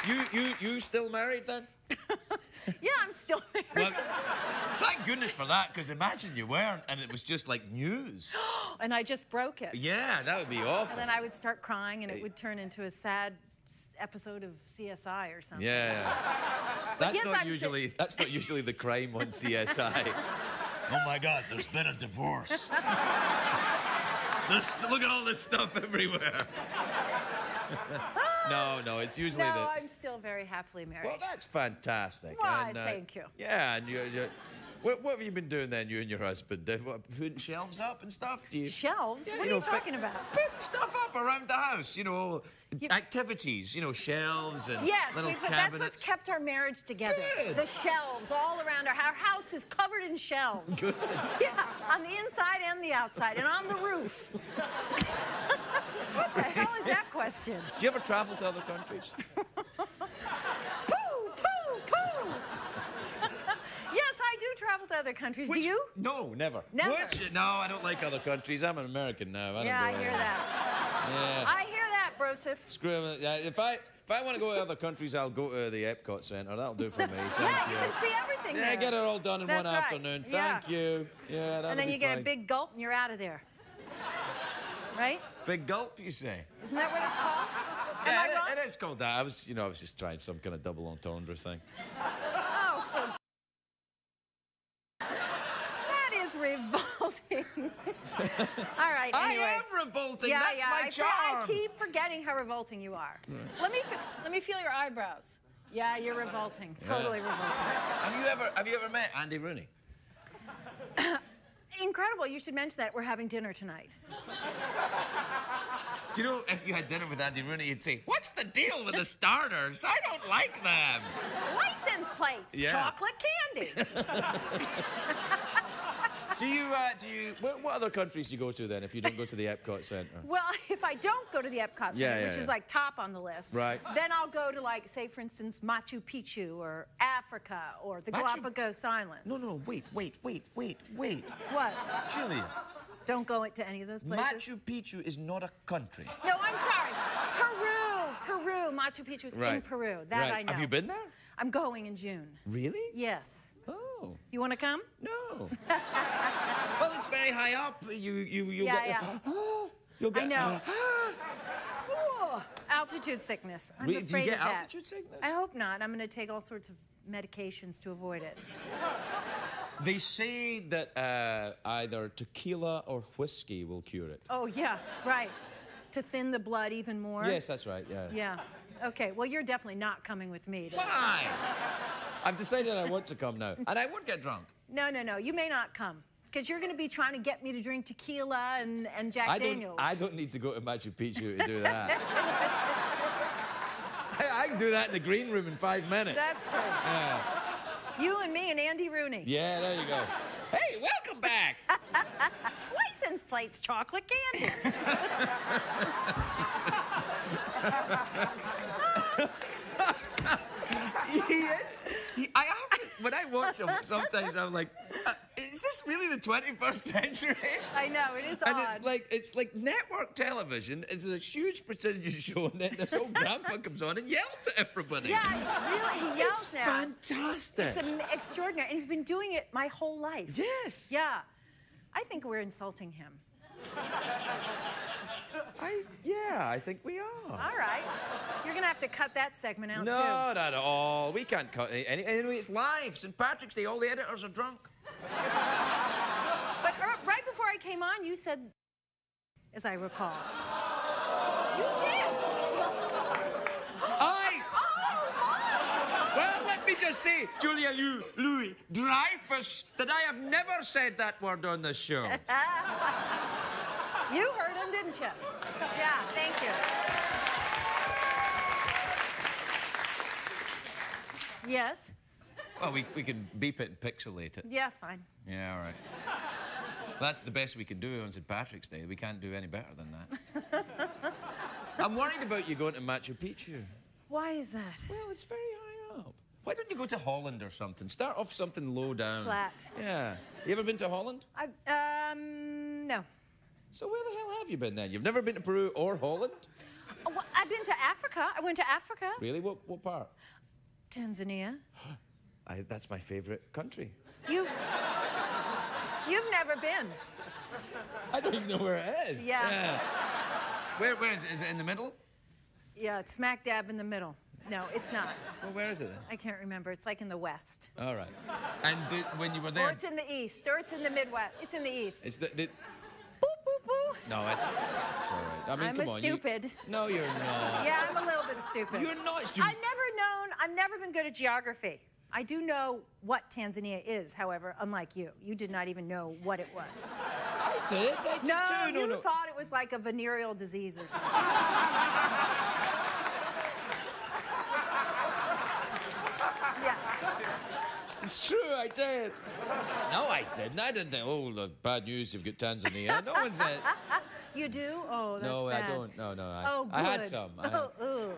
You, you, you still married then?
Ah. Yeah, I'm still married.
Well, thank goodness for that, because imagine you weren't and it was just like news.
and I just broke it.
Yeah, that would be awful.
And then I would start crying, and it would turn into a sad s- episode of CSI or something.
Yeah. That's
yes,
not
I'm
usually that's not usually the crime on CSI. oh my god, there's been a divorce. There's, look at all this stuff everywhere. no, no, it's usually
No,
the
I'm still very happily married.
Well, that's fantastic.
Why,
And, uh,
thank you.
Yeah, and you, you what, what have you been doing then, you and your husband? Uh, what, putting shelves up and stuff? Do you
Shelves?
Yeah,
what are
know,
you talking about?
Put stuff up around the house. You know,
You-
activities. You know, shelves and
Yes,
little
we put, that's what's kept our marriage together.
Good.
The shelves all around our, our house is covered in shelves.
Good.
Yeah, on the inside and the outside, and on the roof. what the hell is that question?
Do you ever travel to other countries?
I do travel to other countries.
Which-
do you?
No, never.
Never?
Which, no, I don't like other countries. I'm an American now. I don't
Yeah, I hear that.
Yeah.
I hear that, Broseph.
Screw. Yeah, If I if I want to go to other countries, I'll go to the Epcot Centre. That'll do for me. Thank
yeah,
you.
you can see everything
Yeah,
there.
get it all done in
That's
one
right.
afternoon.
Yeah.
Thank you. Yeah, that'll
And then you get a big gulp and you're out of there. Right?
big gulp. You say?
Isn't that what it's called? Am
yeah,
I
it-
wrong?
it is called that. I was, you know, I was just trying some kind of double entendre thing.
Oh, for... That is revolting. All right, anyway.
I am revolting.
Yeah,
That's
yeah.
my
I,
charm.
I keep forgetting how revolting you are. Let me let me feel your eyebrows. Yeah, you're revolting. Totally revolting.
Have you ever have you ever met Andy Rooney?
Incredible. You should mention that we're having dinner tonight.
Do you know if you had dinner with Andy Rooney, you'd say, "What's the deal with the starters? I don't like them."
License plates,
Yeah.
chocolate candy.
Do you, uh, do you, what, what other countries do you go to then if you don't go to the Epcot Centre?
Well, if I don't go to the Epcot Center,
Yeah, yeah,
which
yeah.
is like top on the list,
Right.
then I'll go to like, say, for instance, Machu Picchu or Africa or the
Machu-
Galapagos Islands.
No, no, wait, wait, wait, wait, wait.
What?
Julia,
Don't go to any of those places.
Machu Picchu is not a country.
No, I'm sorry. Peru, Peru. Machu Picchu is in Peru. That
right.
I know.
Have you been there?
I'm going in June.
Really?
Yes.
Oh,
You want to come?
no. well, it's very high up. You, you, you
Yeah,
get, You'll get,
I know. Ooh, altitude sickness. I'm
Wait, do you get
of that.
altitude sickness?
I hope not. I'm going to take all sorts of medications to avoid it.
They say that uh, either tequila or whiskey will cure it.
Oh, yeah, right. To thin the blood even more?
Yes, that's right, yeah.
Yeah. Okay, well, you're definitely not coming with me.
Why? I've decided I want to come now. And I won't get drunk.
No, no, no. You may not come. Because you're going to be trying to get me to drink tequila and, and Jack
I
Daniels.
I don't need to go to Machu Picchu to do that. I, I can do that in the green room in five minutes.
That's true.
Yeah.
You and me and Andy Rooney.
yeah, there you go. Hey, welcome back.
License plates, chocolate candy.
he is. He, I have when I watch him, sometimes I'm like, uh, is this really the 21st century?
I know, it is
And
odd.
it's like it's like network television. It's a huge prestigious show, and then this old grandpa comes on and yells at everybody.
yeah, really, he yells
it's
now.
fantastic.
It's extraordinary. And he's been doing it my whole life.
yes.
Yeah. I think we're insulting him.
I yeah, I think we are.
All right. You're going to have to cut that segment out,
No,
too.
not at all. We can't cut any. Anyway, it's live. St. Patrick's Day. All the editors are drunk.
But er, right before I came on, you said, as I recall. You did.
I. Oh, Well, let me just say, Julia Lou, Louis Dreyfus, that I have never said that word on this show.
You heard him, didn't you? Yeah, thank you. Yes.
well, we, we can beep it and pixelate it.
Yeah, fine.
Yeah, all right. That's the best we can do on St. Patrick's Day. We can't do any better than that. I'm worried about you going to Machu Picchu.
Why is that?
Well, it's very high up. Why don't you go to Holland or something? Start off something low down.
Flat.
Yeah. You ever been to Holland?
I, um, no.
So where the hell have you been then? You've never been to Peru or Holland?
Oh, well, I've been to Africa. I went to Africa.
Really? What, what part?
Tanzania.
I, that's my favourite country.
You, you've never been.
I don't even know where it is.
Yeah.
Where, where is it? Is it in the middle?
Yeah, it's smack dab in the middle. No, it's not.
Well, where is it then?
I can't remember. It's like in the west.
All right. And when you were there.
Or it's in the east. Or it's in the Midwest. It's in the east.
it's the, the. No, it's, it's all right. I mean,
I'm
come
a
on. you-
stupid.
no, you're not.
Yeah, I'm a little bit stupid.
You're not stupid.
I've never known, I've never been good at geography. I do know what Tanzania is, however, unlike you. You did not even know what it was.
I did. I did
No,
too. No,
you
no.
thought it was like a venereal disease or something.
It's true, I did. No, I didn't. I didn't think, oh, the bad news, you've got Tanzania. No one said.
You do? Oh, that's
No,
bad.
I don't. No, no. I,
Oh, good.
I had some. I
oh, had-
Oh,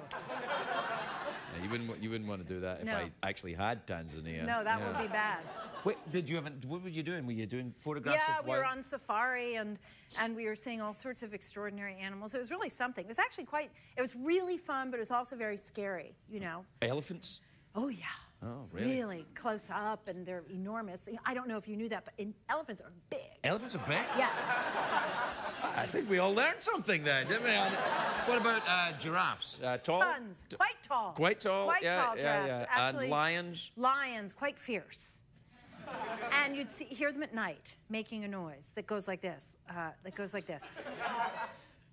you wouldn't. You wouldn't want to do that if
No.
I actually had Tanzania.
No, that
Yeah.
would be bad.
Wait, did you have? What were you doing? Were you doing photographs
Yeah, we were on safari and and we were seeing all sorts of extraordinary animals. It was really something. It was actually quite. It was really fun, but it was also very scary. You know.
elephants.
Oh yeah.
Oh, really?
Really close up, and they're enormous. I don't know if you knew that, but elephants are big.
Elephants are big.
Yeah.
I think we all learned something then, didn't we? What about uh, giraffes? Uh, tall.
Tons. Quite tall.
Quite tall.
Quite
yeah,
tall
yeah,
giraffes.
yeah.
Actually,
And lions.
Lions, quite fierce. And you'd see, hear them at night making a noise that goes like this. Uh, that goes like this.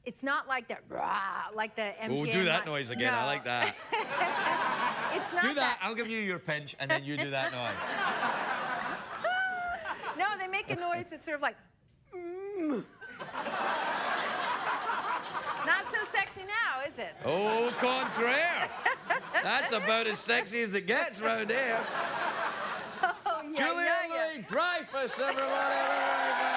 It's not like that, rah, like the MGM.
Oh, do that
li-
noise again. I like that.
It's not
do that. I'll give you your pinch, and then you do that noise.
No, they make a noise that's sort of like. mm. Not so sexy now, is it?
Oh, contraire. That's about as sexy as it gets round here.
Oh, yeah,
Julia
yeah, yeah.
Dreyfus. breakfast, everybody.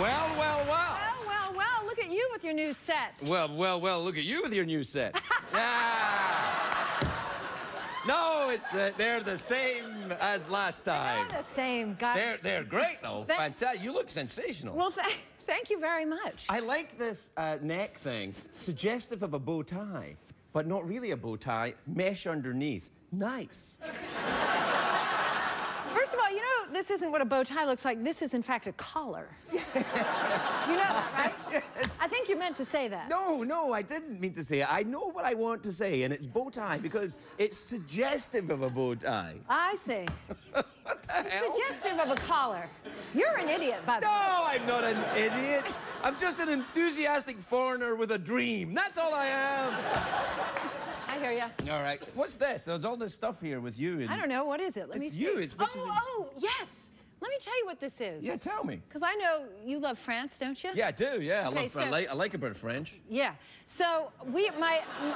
Well, well, well. Well,
well, well, look at you with your new set.
Well, well, well, look at you with your new set. Ah. No, it's the, they're the same as last
They're
time.
the same, guys.
They're, they're great, though. Fantastic. You look sensational.
Well, th- thank you very much.
I like this uh, neck thing, suggestive of a bow tie, but not really a bow tie, mesh underneath. Nice.
First of all, you know, this isn't what a bow tie looks like. This is, in fact, a collar. you know that, right?
Yes.
I think you meant to say that.
No, no, I didn't mean to say it. I know what I want to say, and it's bow tie because it's suggestive of a bow tie.
I see.
What the Hell?
Suggestive of a collar. You're an idiot, by the
No,
way.
I'm not an idiot. I'm just an enthusiastic foreigner with a dream. That's all I am.
I hear you.
All right. What's this? There's all this stuff here with you. And...
I don't know. What is it? Let me
It's
see.
you, it's pictures
oh, oh, yes. Let me tell you what this is.
Yeah, tell me.
Because I know you love France, don't you?
Yeah, I do. Yeah, I love.
so-
I, like, I like a bit of French.
Yeah. So we, my,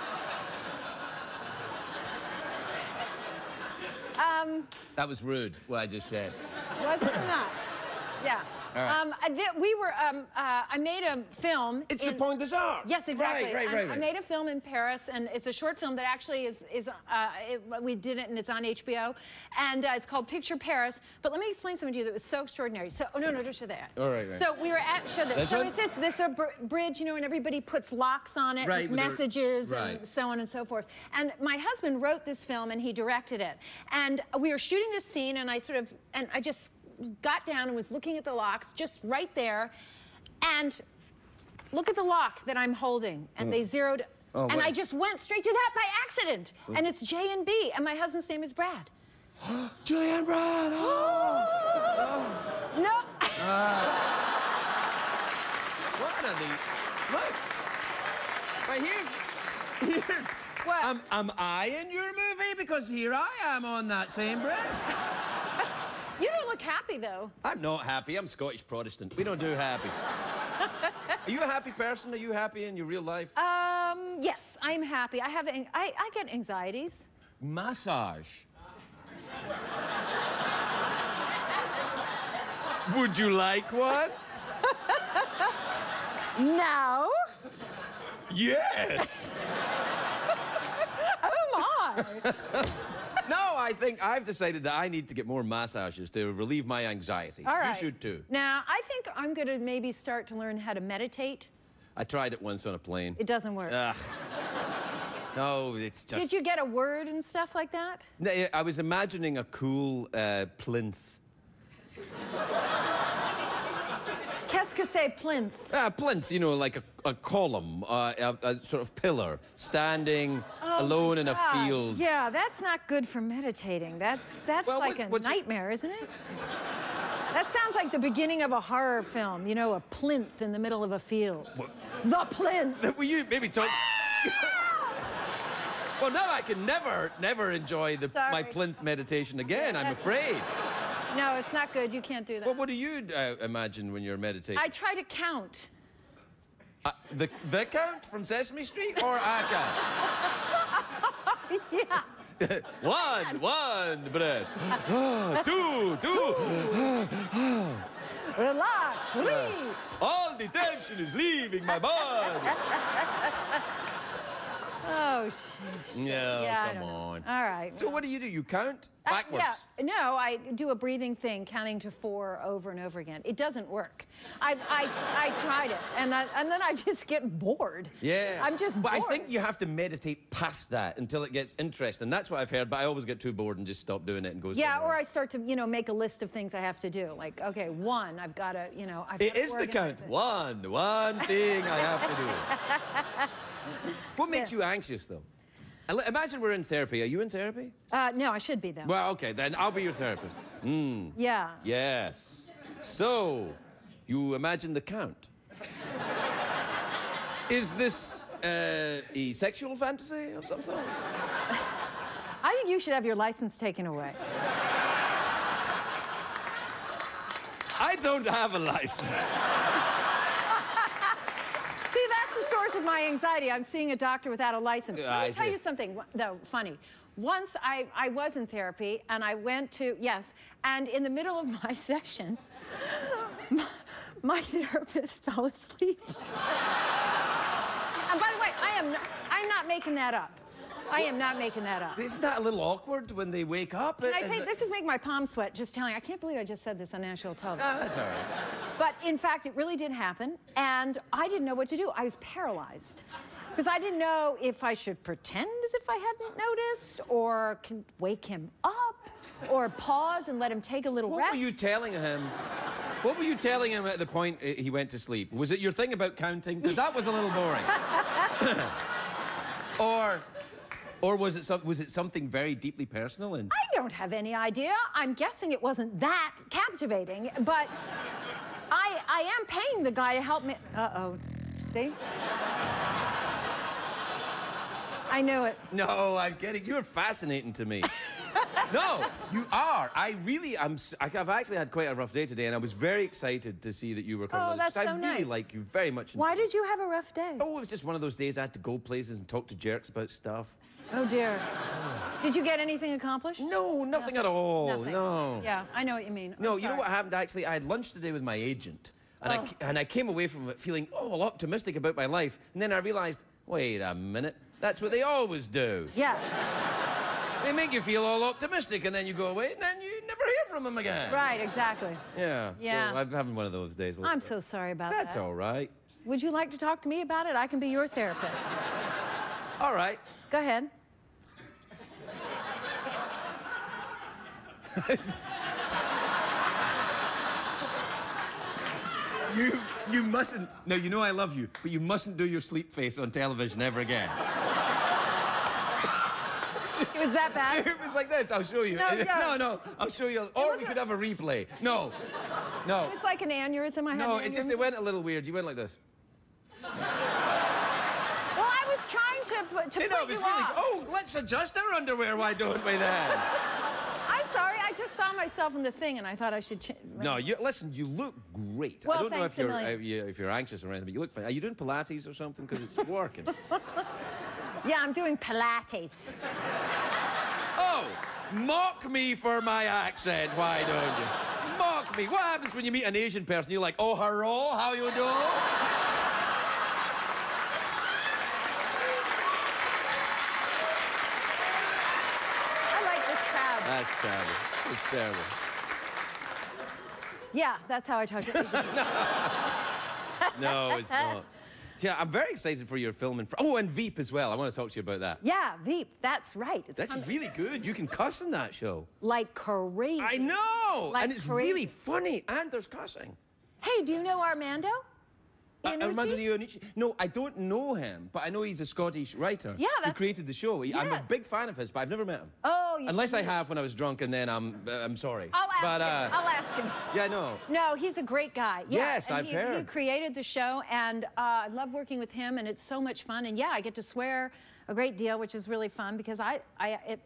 um,
That was rude. What I just said.
was it not? Yeah.
Right.
Um, I, we were. Um, uh, I made a film.
It's
in-
the Pont des Arts.
Yes, exactly.
Right, right,
I-
right.
I, made a film in Paris, and it's a short film that actually is is uh, it, we did it, and it's on HBO, and uh, it's called Picture Paris. But let me explain something to you that was so extraordinary. So, oh no, no, just show that.
All right, right.
So we were at show. This so
one?
it's this this a br- bridge, you know, and everybody puts locks on it,
Right,
with messages
right.
and so on and so forth. And my husband wrote this film, and he directed it. And we were shooting this scene, and I sort of and I just got down and was looking at the locks just right there, and look at the lock that I'm holding. And hmm. they zeroed.
Oh,
and
what-
I just went straight to that by accident. And it's J and B, and my husband's name is Brad.
Julianne Brown. Oh.
No.
What are these? Look. But here's. Here's.
What?
Am, am I in your movie? Because here I am on that same bridge.
you don't look happy though.
I'm not happy. I'm Scottish Protestant. We don't do happy. Are you a happy person? Are you happy in your real life?
Um, yes, I'm happy. I have I, I get anxieties.
Massage. Would you like one?
No.
Yes.
Oh my.
No, I think I've decided that I need to get more massages to relieve my anxiety.
All right.
You should too.
Now, I think I'm going to maybe start to learn how to meditate.
I tried it once on a plane.
It doesn't work.
Ugh. No, it's just.
Did you get a word and stuff like that?
No, I was imagining a cool uh, plinth.
Qu'est-ce que c'est plinth?
Ah, plinth, you know, like a, a column, uh, a, a sort of pillar, standing alone in a
Oh,
field.
Yeah, that's not good for meditating. That's that's
Well,
like
what's-
a
what's
nightmare, isn't it? That sounds like the beginning of a horror film. You know, a plinth in the middle of a field. The plinth.
Will you maybe talk? well, now I can never, never enjoy the, my plinth meditation again. I'm afraid.
No, it's not good. You can't do that.
Well, what do you uh, imagine when you're meditating?
I try to count.
Uh, the the count from Sesame Street or a count?
Yeah.
one, one breath. two, two.
Relax. Breathe.
All the tension is leaving my body.
Oh, sheesh.
No,
Yeah,
come on.
All right.
So what do you do? You count
Uh, yeah. No, I do a breathing thing, counting to four over and over again. It doesn't work. I, I, I tried it, and, I, and then I just get bored.
Yeah.
I'm just
But
bored.
I think you have to meditate past that until it gets interesting. That's what I've heard, but I always get too bored and just stop doing it and go
Yeah,
somewhere
or I start to, you know, make a list of things I have to do. Like, okay, one, I've got to, you know, I've
It the count.
it.
One, one thing I have to do. what makes you anxious, though? Imagine we're in therapy. Are you in therapy?
Uh, no, I should be though.
Well, okay, then I'll be your therapist. Mm,
yeah.
yes. So, you imagine the count. Is this uh, a sexual fantasy of some sort?
I think you should have your license taken away.
I don't have a license.
See, that's the source of my anxiety. I'm seeing a doctor without a license.
Yeah,
Let me
I
tell
see.
you something, though, funny. Once I, I was in therapy and I went to, yes, and in the middle of my session, my, my therapist fell asleep. and by the way, I am, n- I'm not making that up. I am not making that up.
Isn't that a little awkward when they wake up?
And I think this is making my palms sweat just telling. I can't believe I just said this on national television.
Ah, that's all right.
But in fact, it really did happen, and I didn't know what to do. I was paralyzed because I didn't know if I should pretend as if I hadn't noticed, or can wake him up, or pause and let him take a little
What
rest.
were you telling him? What were you telling him at the point he went to sleep? Was it your thing about counting? Because that was a little boring. or, or was it some, was it something very deeply personal? And
I don't have any idea. I'm guessing it wasn't that captivating, but I I am paying the guy to help me. Uh oh, see. I knew it.
no, I'm getting you're fascinating to me. no, you are. I really, I'm. I've actually had quite a rough day today, and I was very excited to see that you were coming.
Oh, that's so
I really
nice.
like you very much.
Why did you have a rough day?
Oh, it was just one of those days I had to go places and talk to jerks about stuff.
Oh dear. Did you get anything accomplished?
No, nothing, at all.
Nothing.
No.
Yeah, I know what you mean.
No, you know what happened actually? I had lunch today with my agent, and,
Oh.
I, and I came away from it feeling oh, all optimistic about my life. And then I realized, wait a minute, that's what they always do.
Yeah,
They make you feel all optimistic, and then you go away, and then you never hear from them again.
right, exactly.
Yeah.
Yeah.
So I'm having one of those days. a little
I'm
bit.
so sorry about
That's
that.
That's all right.
Would you like to talk to me about it? I can be your therapist.
All right.
Go ahead.
You you mustn't. No, you know I love you, but you mustn't do your sleep face on television ever again.
It was that bad?
it was like this. I'll show you.
No,
no,
no.
no, I'll show you. Or we could have a replay. No, no.
It's like an aneurysm. I had
No, it just it went a little weird. You went like this.
Well, I was trying to put to
You know, it was really.
off.
Oh, let's adjust our underwear. Why don't we then?
I'm sorry. I just saw myself in the thing, and I thought I should. Ch-
No, you listen. You look great.
Well, I
don't know if you're uh, you- if you're anxious or anything, but you look fine. Are you doing Pilates or something? Because it's working.
Yeah, I'm doing Pilates.
oh, mock me for my accent. Why don't you? Mock me. What happens when you meet an Asian person? You're like, oh, hello, how you doing?
I like this crowd.
That's terrible. It's terrible.
Yeah, that's how I talk to Asian.
No, it's not. Yeah, I'm very excited for your film. And oh, and Veep as well. I want to talk to you about that.
Yeah, Veep. That's right. It's
That's
coming-
really good. You can cuss in that show.
like crazy.
I know,
Like
and it's
crazy.
really funny, and there's cussing.
Hey, do you know Armando? Iannucci?
Armando Iannucci? No, I don't know him, but I know he's a Scottish writer.
Yeah,
who created the show. He- I'm a big fan of his, but I've never met him.
Oh, you
Unless I have when I was drunk, and then I'm uh, I'm sorry.
I'll ask
but,
him.
uh,
I'll ask him.
Yeah, no.
No, he's a great guy. Yeah,
Yes,
and
I've
he,
heard.
He created the show, and uh, I love working with him, and it's so much fun. And yeah, I get to swear a great deal, which is really fun because I, I, it,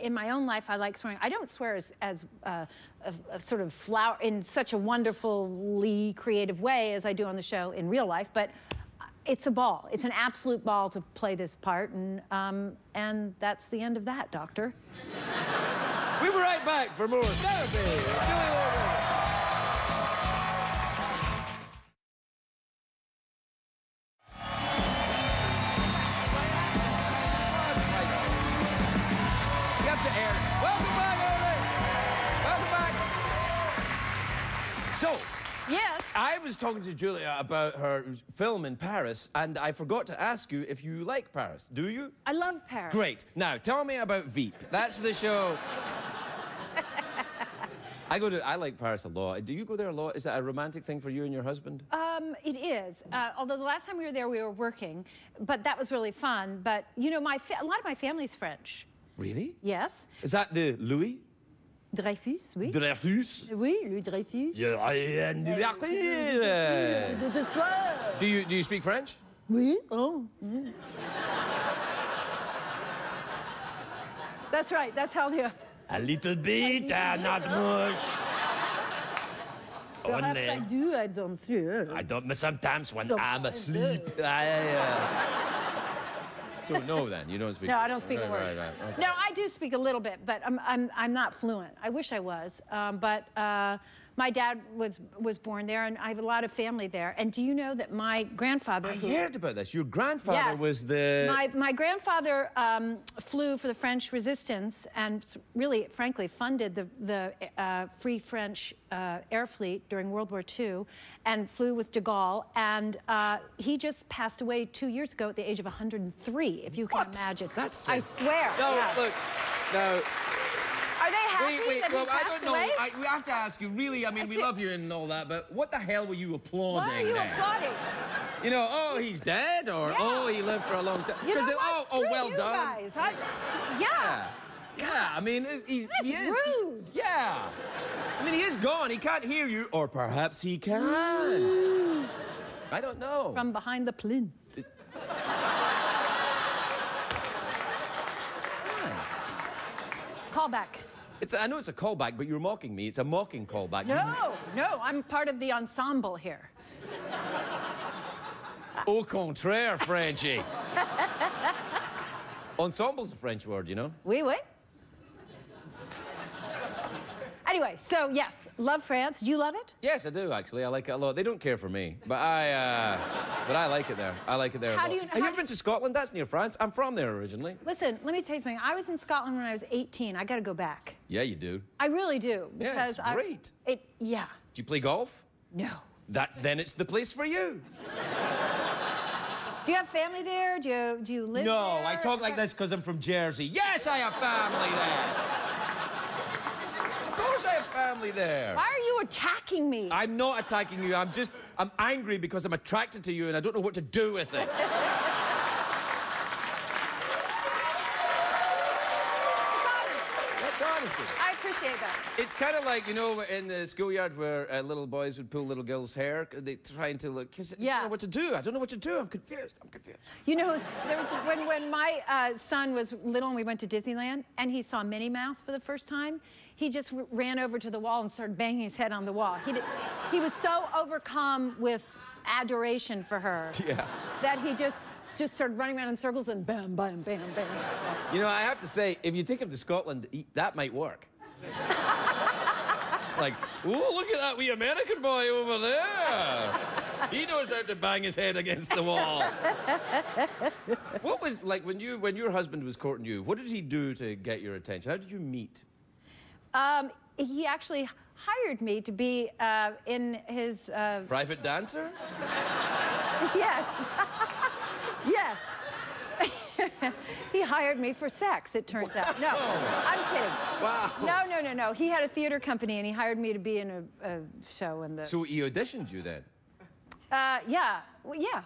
in my own life, I like swearing. I don't swear as, as uh, a, a sort of flower in such a wonderfully creative way as I do on the show in real life, but. It's a ball. It's an absolute ball to play this part, and um, and that's the end of that, Doctor.
We'll be right back for more therapy. I was talking to Julia about her film in Paris, and I forgot to ask you if you like Paris. Do you?
I love Paris.
Great. Now, tell me about Veep. That's the show. I go to. I like Paris a lot. Do you go there a lot? Is that a romantic thing for you and your husband?
Um, it is. Uh, although the last time we were there, we were working, but that was really fun. But you know, my a lot of my family's French.
Really?
Yes.
Is that the Louis
Dreyfus, oui.
Dreyfus?
oui, Louis Dreyfus.
Yeah, I am
De, de soir.
Do you do you speak French?
Oui. Oh. That's right. That's how they.
A little bit, uh, not much.
Perhaps I do. I don't sure.
I don't. Sometimes when
So-
I'm asleep, I. Uh... So no, then you don't speak.
No, I don't speak
right,
a word.
Right, right. Okay.
No, I do speak a little bit, but I'm, I'm, I'm not fluent. I wish I was. Um, but uh, my dad was, was born there, and I have a lot of family there. And do you know that my grandfather.
I
who-
heard about this. Your grandfather
Yes.
was the.
My, my grandfather um, flew for the French resistance and really, frankly, funded the, the uh, Free French uh, Air Fleet during World War II and flew with de Gaulle. And uh, he just passed away two years ago at the age of 103, if you can
What?
imagine.
That's
I swear.
No,
yeah.
look. No.
Are they happy
Wait, wait.
that
Well,
he
I
passed
don't know.
away?
I, we have to ask you. Really, I mean, we love you and all that, but what the hell were you applauding?
Why are you
then?
applauding?
You know, oh, he's dead, or
Yeah.
oh, he lived for a long time.
You know
it- oh, oh, well done.
Guys. I- yeah.
Yeah. Yeah, I mean, he's, he's, he
That's
is. he-
rude.
yeah. I mean, he is gone. He can't hear you, or perhaps he can. Mm. I don't know.
From behind the plinth. Call back.
It's, I know it's a callback, but you're mocking me. It's a mocking callback.
No, no, I'm part of the ensemble here.
Au contraire, Frenchie. Ensemble's a French word, you know?
Oui, oui. Anyway, so yes, love France. Do you love it?
Yes, I do actually. I like it a lot. They don't care for me, but I, uh, but I like it there. I like it there.
How
a lot.
do you-
Have you ever been to Scotland? That's near France. I'm from there originally.
Listen, let me tell you something. I was in Scotland when I was 18. I got to go back.
Yeah, you do.
I really do
Yeah,
because
it's
I-
great.
it, yeah.
Do you play golf?
No.
That then it's the place for you.
Do you have family there? Do you do you live
No,
there?
I talk like this because I'm from Jersey. Yes, I have family there. of course, I have family there.
Why are you attacking me?
I'm not attacking you. I'm just I'm angry because I'm attracted to you and I don't know what to do with it. That's honesty.
I appreciate that.
It's kind of like you know in the schoolyard where uh, little boys would pull little girls' hair. They trying to look. Cause I
Yeah.
don't know what to do. I don't know what to do. I'm confused. I'm confused.
You know, there was when when my uh, son was little and we went to Disneyland and he saw Minnie Mouse for the first time. He just ran over to the wall and started banging his head on the wall. He did, he was so overcome with adoration for her
Yeah.
that he just just started running around in circles and bam, bam, bam, bam.
You know, I have to say, if you take him to Scotland, that might work. like, oh, look at that wee American boy over there. He knows how to bang his head against the wall. what was like when you when your husband was courting you? What did he do to get your attention? How did you meet?
Um, he actually hired me to be uh, in his uh,
Private dancer?
yes, yes. he hired me for sex. It turns out. No, I'm kidding.
Wow.
No, no, no, no. He had a theater company and he hired me to be in a, a show in the.
So he auditioned you then?
uh, yeah, well, yeah.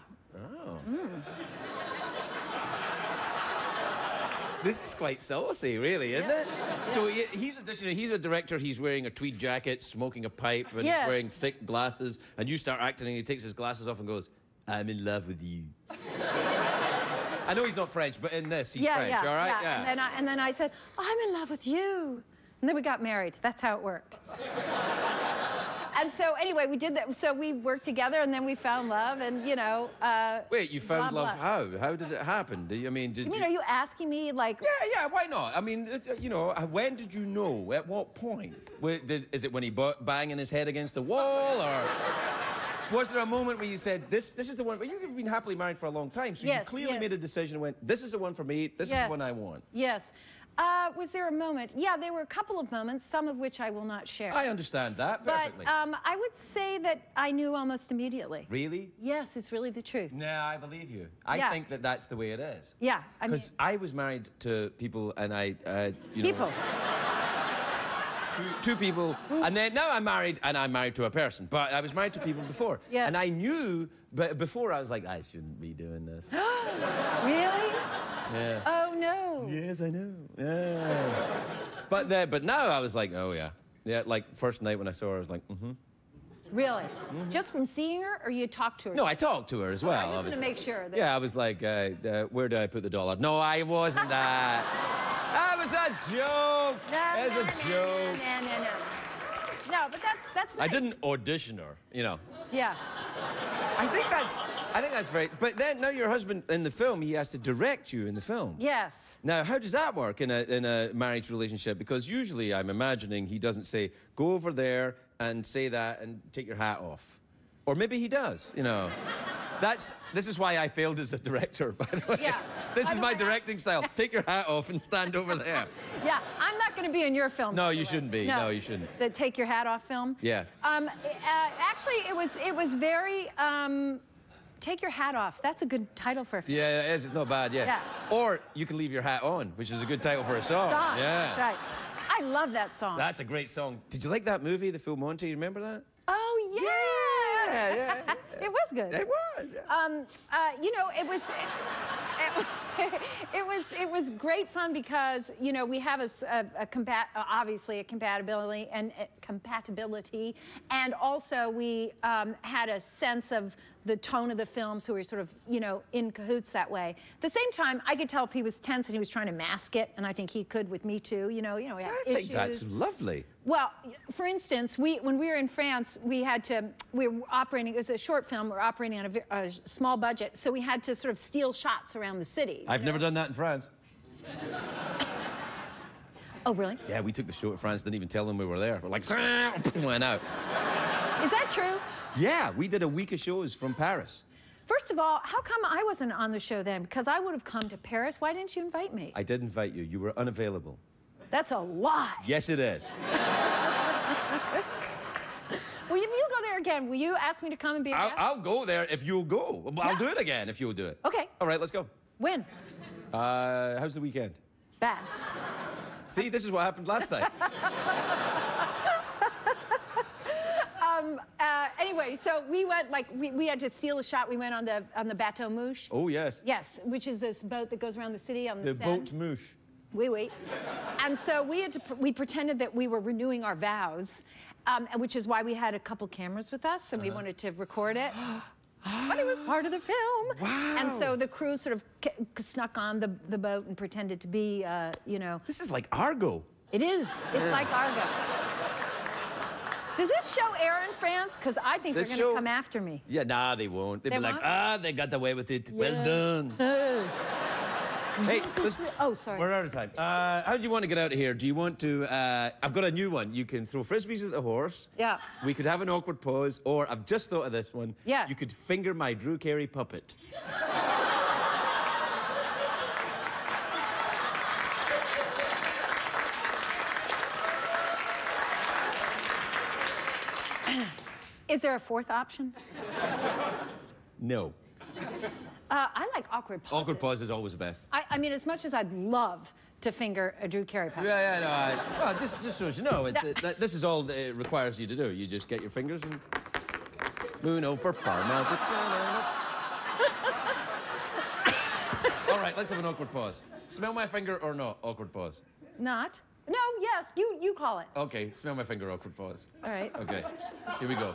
This is quite saucy, really, isn't it? So he, he's auditioning. He's a director. He's wearing a tweed jacket, smoking a pipe, and
Yes.
he's wearing thick glasses. And you start acting, and he takes his glasses off and goes, "I'm in love with you." I know he's not French, but in this, he's
yeah,
French.
yeah,
all right,
yeah. And then I and then I said, "I'm in love with you," and then we got married. That's how it worked. And so anyway, we did that. So we worked together, and then we found love, and you know. Uh,
Wait, you found
blah,
love
blah.
how? How did it happen? Did you, I mean, did
I mean,
you?
are you asking me like?
yeah, yeah. Why not? I mean, uh, you know, uh, when did you know? At what point? Is it when he banging his head against the wall, or was there a moment where you said, "This, this is the one"? But you've been happily married for a long time, so you clearly
yes.
made a decision. and Went, "This is the one for me. This is the one I want."
Yes. Uh, was there a moment? Yeah, there were a couple of moments, some of which I will not share.
I understand that
but um, I would say that I knew almost immediately.
really?
Yes, it's really the truth.
No, I believe you. I
Yeah.
think that that's the way it is.
Yeah, I mean,
Because I was married to people, and I, uh, you know,
people.
two, two people, and then now I'm married, and I'm married to a person. But I was married to people before,
Yeah.
and I knew, but before I was like, I shouldn't be doing this.
Really?
Yeah.
Oh no.
Yes, I know. Yeah. but then, but now I was like, oh yeah, yeah. Like first night when I saw her, I was like, mm-hmm.
Really? Just from seeing her, or you talked to her?
No, I talked to her as well.
I just wanted to make sure that-
Yeah, I was like, uh, uh, where did I put the dollar? No, I wasn't that. that was a joke.
No,
That was
no,
a
no,
joke.
No, no, no, no. No, but that's that's.
I didn't audition her, you know.
Yeah.
I think that's. I think that's very. But then now your husband in the film, he has to direct you in the film.
Yes.
Now, how does that work in a in a marriage relationship? Because usually, I'm imagining he doesn't say, "Go over there and say that and take your hat off," or maybe he does. You know, that's this is why I failed as a director. By the way,
Yeah.
this is my directing style. Take your hat off and stand over there.
Yeah, I'm not going to be in your film.
No, you shouldn't be. No, you shouldn't.
The take your hat off film.
Yeah.
Um, uh, actually, it was it was very um, take your hat off. That's a good title for a film.
Yeah, it is. It's not bad. Yeah.
Yeah.
Or you can leave your hat on, which is a good title for a song.
Song.
Yeah.
That's right. I love that song.
That's a great song. Did you like that movie, The Full Monty? You remember that?
oh yeah.
Yeah, yeah.
it was good.
It was. Yeah.
Um, uh, you know, it was. It, it was it was great fun because you know we have a, a- a compat uh, obviously a compatibility and uh, compatibility and also we um, had a sense of the tone of the film so we were sort of you know in cahoots that way. At the same time, I could tell if he was tense and he was trying to mask it, and I think he could with me too. You know, you know, we have
I
issues.
think that's lovely.
Well, for instance, we when we were in France, we had to we were operating. It was a short film. We are operating on a, a small budget, so we had to sort of steal shots around the city.
I've never done that in France.
oh, really?
Yeah, we took the show at France, didn't even tell them we were there. We're like, went out.
Is that true?
Yeah, we did a week of shows from Paris.
First of all, how come I wasn't on the show then? Because I would have come to Paris. Why didn't you invite me?
I did invite you. You were unavailable.
That's a lie.
Yes, it is.
Will you, you go there again? Will you ask me to come and be a guest?
I'll, I'll go there if you'll go. I'll
Yeah.
do it again if you'll do it.
Okay.
All right, let's go.
when?
Uh, how's the weekend?
Bad.
See, this is what happened last time.
Uh, anyway, so we went like we, we had to steal a shot. We went on the on the Bateau Mouche.
Oh, yes.
Yes, which is this boat that goes around the city on the,
The boat moosh.
Oui, oui. And so we had to, we pretended that we were renewing our vows, um, which is why we had a couple cameras with us, and we
Uh-huh.
wanted to record it. but it was part of the film.
Wow.
And so the crew sort of snuck on the, the boat and pretended to be, uh, you know,
This is like Argo.
it is. It's like Argo. Does this show air in France? Because I think
This
they're going to come after me.
Yeah, nah, they won't. They'll
They
be like,
won't?
ah, they got away with it.
Yeah.
Well done. hey, listen.
Oh, sorry.
We're out of time. Uh, how do you want to get out of here? Do you want to? Uh, I've got a new one. You can throw frisbees at the horse.
Yeah.
We could have an awkward pause, or I've just thought of this one.
Yeah.
You could finger my Drew Carey puppet.
Is there a fourth option?
No.
Uh, I like awkward pauses.
Awkward pause is always the best.
I, I mean, as much as I'd love to finger a Drew Carey puppet.
Yeah, yeah, no. I, well, just, just so you know,
No.
uh, this is all that it requires you to do. You just get your fingers and Uno for Paramount. all right, let's have an awkward pause. Smell my finger or not? Awkward pause.
Not? No, yes, you, you call it.
Okay, smell my finger. Awkward pause.
All right.
Okay, here we go.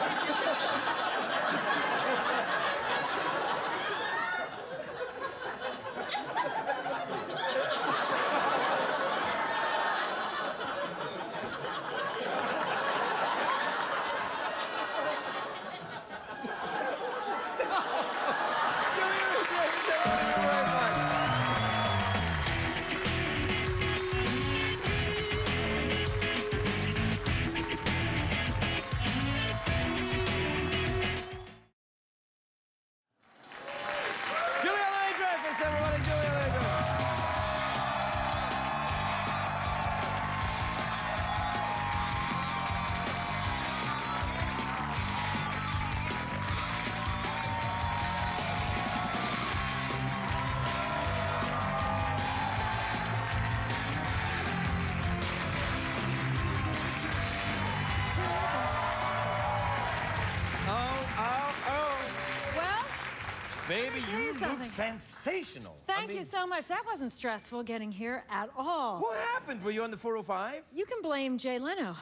something.
sensational. I
Thank
mean,
you so much. That wasn't stressful getting here at all.
What happened? Were you on the 405?
You can blame Jay Leno.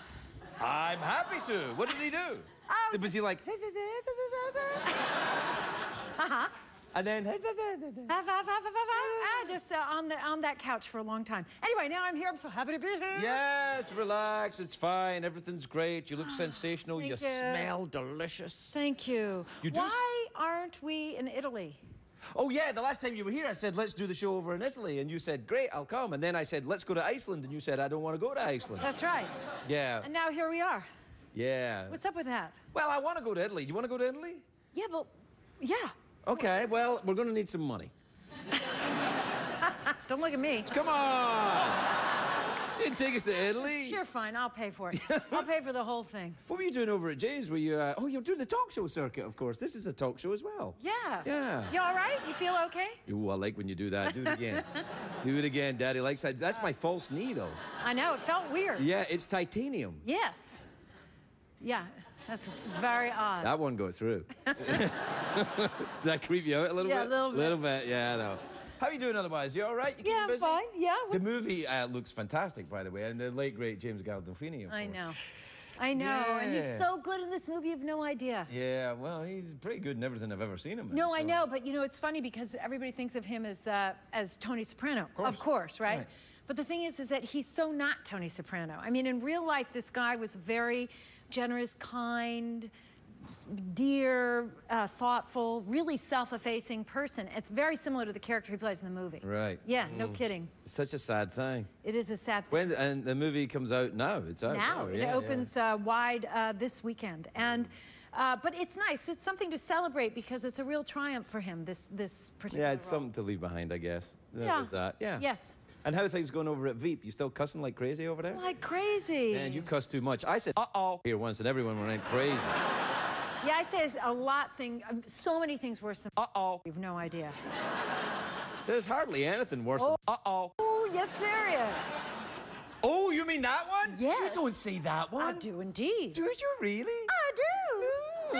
I'm happy to. What did he do?
Oh,
was he like, uh-huh. and then,
Ah, just uh, on the on that couch for a long time. Anyway, now I'm here. I'm so happy to be here.
yes, relax. It's fine. Everything's great. You look ah, sensational. You
you.
smell delicious.
Thank you.
You do
Why aren't we in Italy?
Oh, yeah, the last time you were here, I said, let's do the show over in Italy. And you said, great, I'll come. And then I said, let's go to Iceland. And you said, I don't want to go to Iceland.
That's right.
Yeah.
And now here we are.
Yeah.
What's up with that?
Well, I want to go to Italy. Do you want to go to Italy?
Yeah, but yeah.
Okay, well, we're going to need some money.
Don't look at me.
Come on! You didn't take us to Italy.
Sure, fine. I'll pay for it. I'll pay for the whole thing.
What were you doing over at Jay's? Were you, uh, oh, you're doing the talk show circuit, of course. This is a talk show as well.
Yeah.
Yeah.
You all right? You feel okay?
Ooh, I like when you do that. Do it again. do it again. Daddy likes that. That's my false knee, though.
I know. It felt weird.
Yeah, it's titanium.
Yes. Yeah. That's very odd.
That one got through. Did that creep you out a little bit?
Yeah, a little bit.
A little bit, yeah, I know. How are you doing otherwise? You all right? You
yeah, I'm
busy?
fine. Yeah.
The movie uh, looks fantastic, by the way, and the late, great James Gandolfini, of
I
course.
know. I know. And he's so good in this movie, you have no idea.
Yeah, well, he's pretty good in everything I've ever seen him in.
No, I know, but you know, it's funny because everybody thinks of him as uh, as Tony Soprano, of
course.
right?
Right.
But the thing is, is that he's so not Tony Soprano. I mean, in real life, this guy was very generous, kind, dear, uh, thoughtful, really self-effacing person. It's very similar to the character he plays in the movie.
Right.
Yeah, no kidding.
It's such a sad thing.
It is a sad thing.
When and the movie comes out now. It's out
now.
now.
It
yeah,
opens Uh, wide uh, this weekend, and uh, but it's nice. It's something to celebrate because it's a real triumph for him. This this
Yeah,
particular.
yeah it's
role.
something to leave behind, I guess. There
Yeah.
was that. Yeah.
Yes.
And how are things going over at Veep? You still cussing like crazy over there?
Like crazy.
Man, you cuss too much. I said, uh oh, here once, and everyone went crazy.
Yeah, I say a lot thing. Um, so many things worse than.
Uh oh.
You've no idea.
There's hardly anything worse
Oh.
than uh oh.
Oh, yes, there is.
Oh, you mean that one?
Yes.
You don't say that one.
I do indeed.
Do you really?
I do.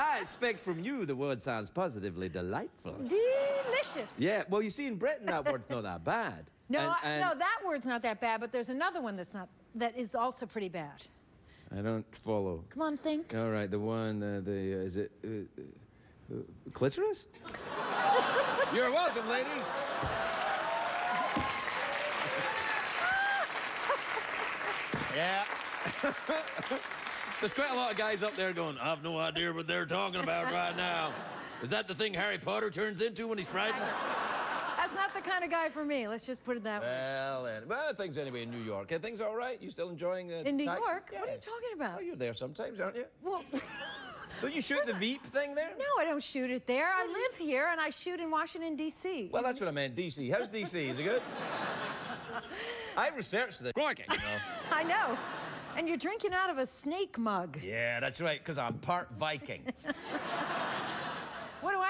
I expect from you the word sounds positively delightful.
Delicious.
Yeah, well, you see, in Britain, that word's not that bad.
No,
And-
I- no, that word's not that bad, but there's another one that's not. That is also pretty bad.
I don't follow.
Come on, think.
All right, the one, uh, the, uh, is it uh, uh, clitoris? You're welcome, ladies. yeah. There's quite a lot of guys up there going, I have no idea what they're talking about right now. Is that the thing Harry Potter turns into when he's frightened?
That's not the kind of guy for me. Let's just put it that way.
Well, and, well, things anyway in New York. Are things all right? You still enjoying the
In New
taxi?
York? What are you talking about?
Oh, you're there sometimes, aren't you?
Well,
Don't you shoot the Veep thing there?
no, I don't shoot it there. I live here and I shoot in Washington, D.C.
Well, that's what I meant. DC. How's DC? Is it good? I researched the Crikey. You know.
I know. And you're drinking out of a snake mug.
Yeah, that's right. Because I'm part Viking.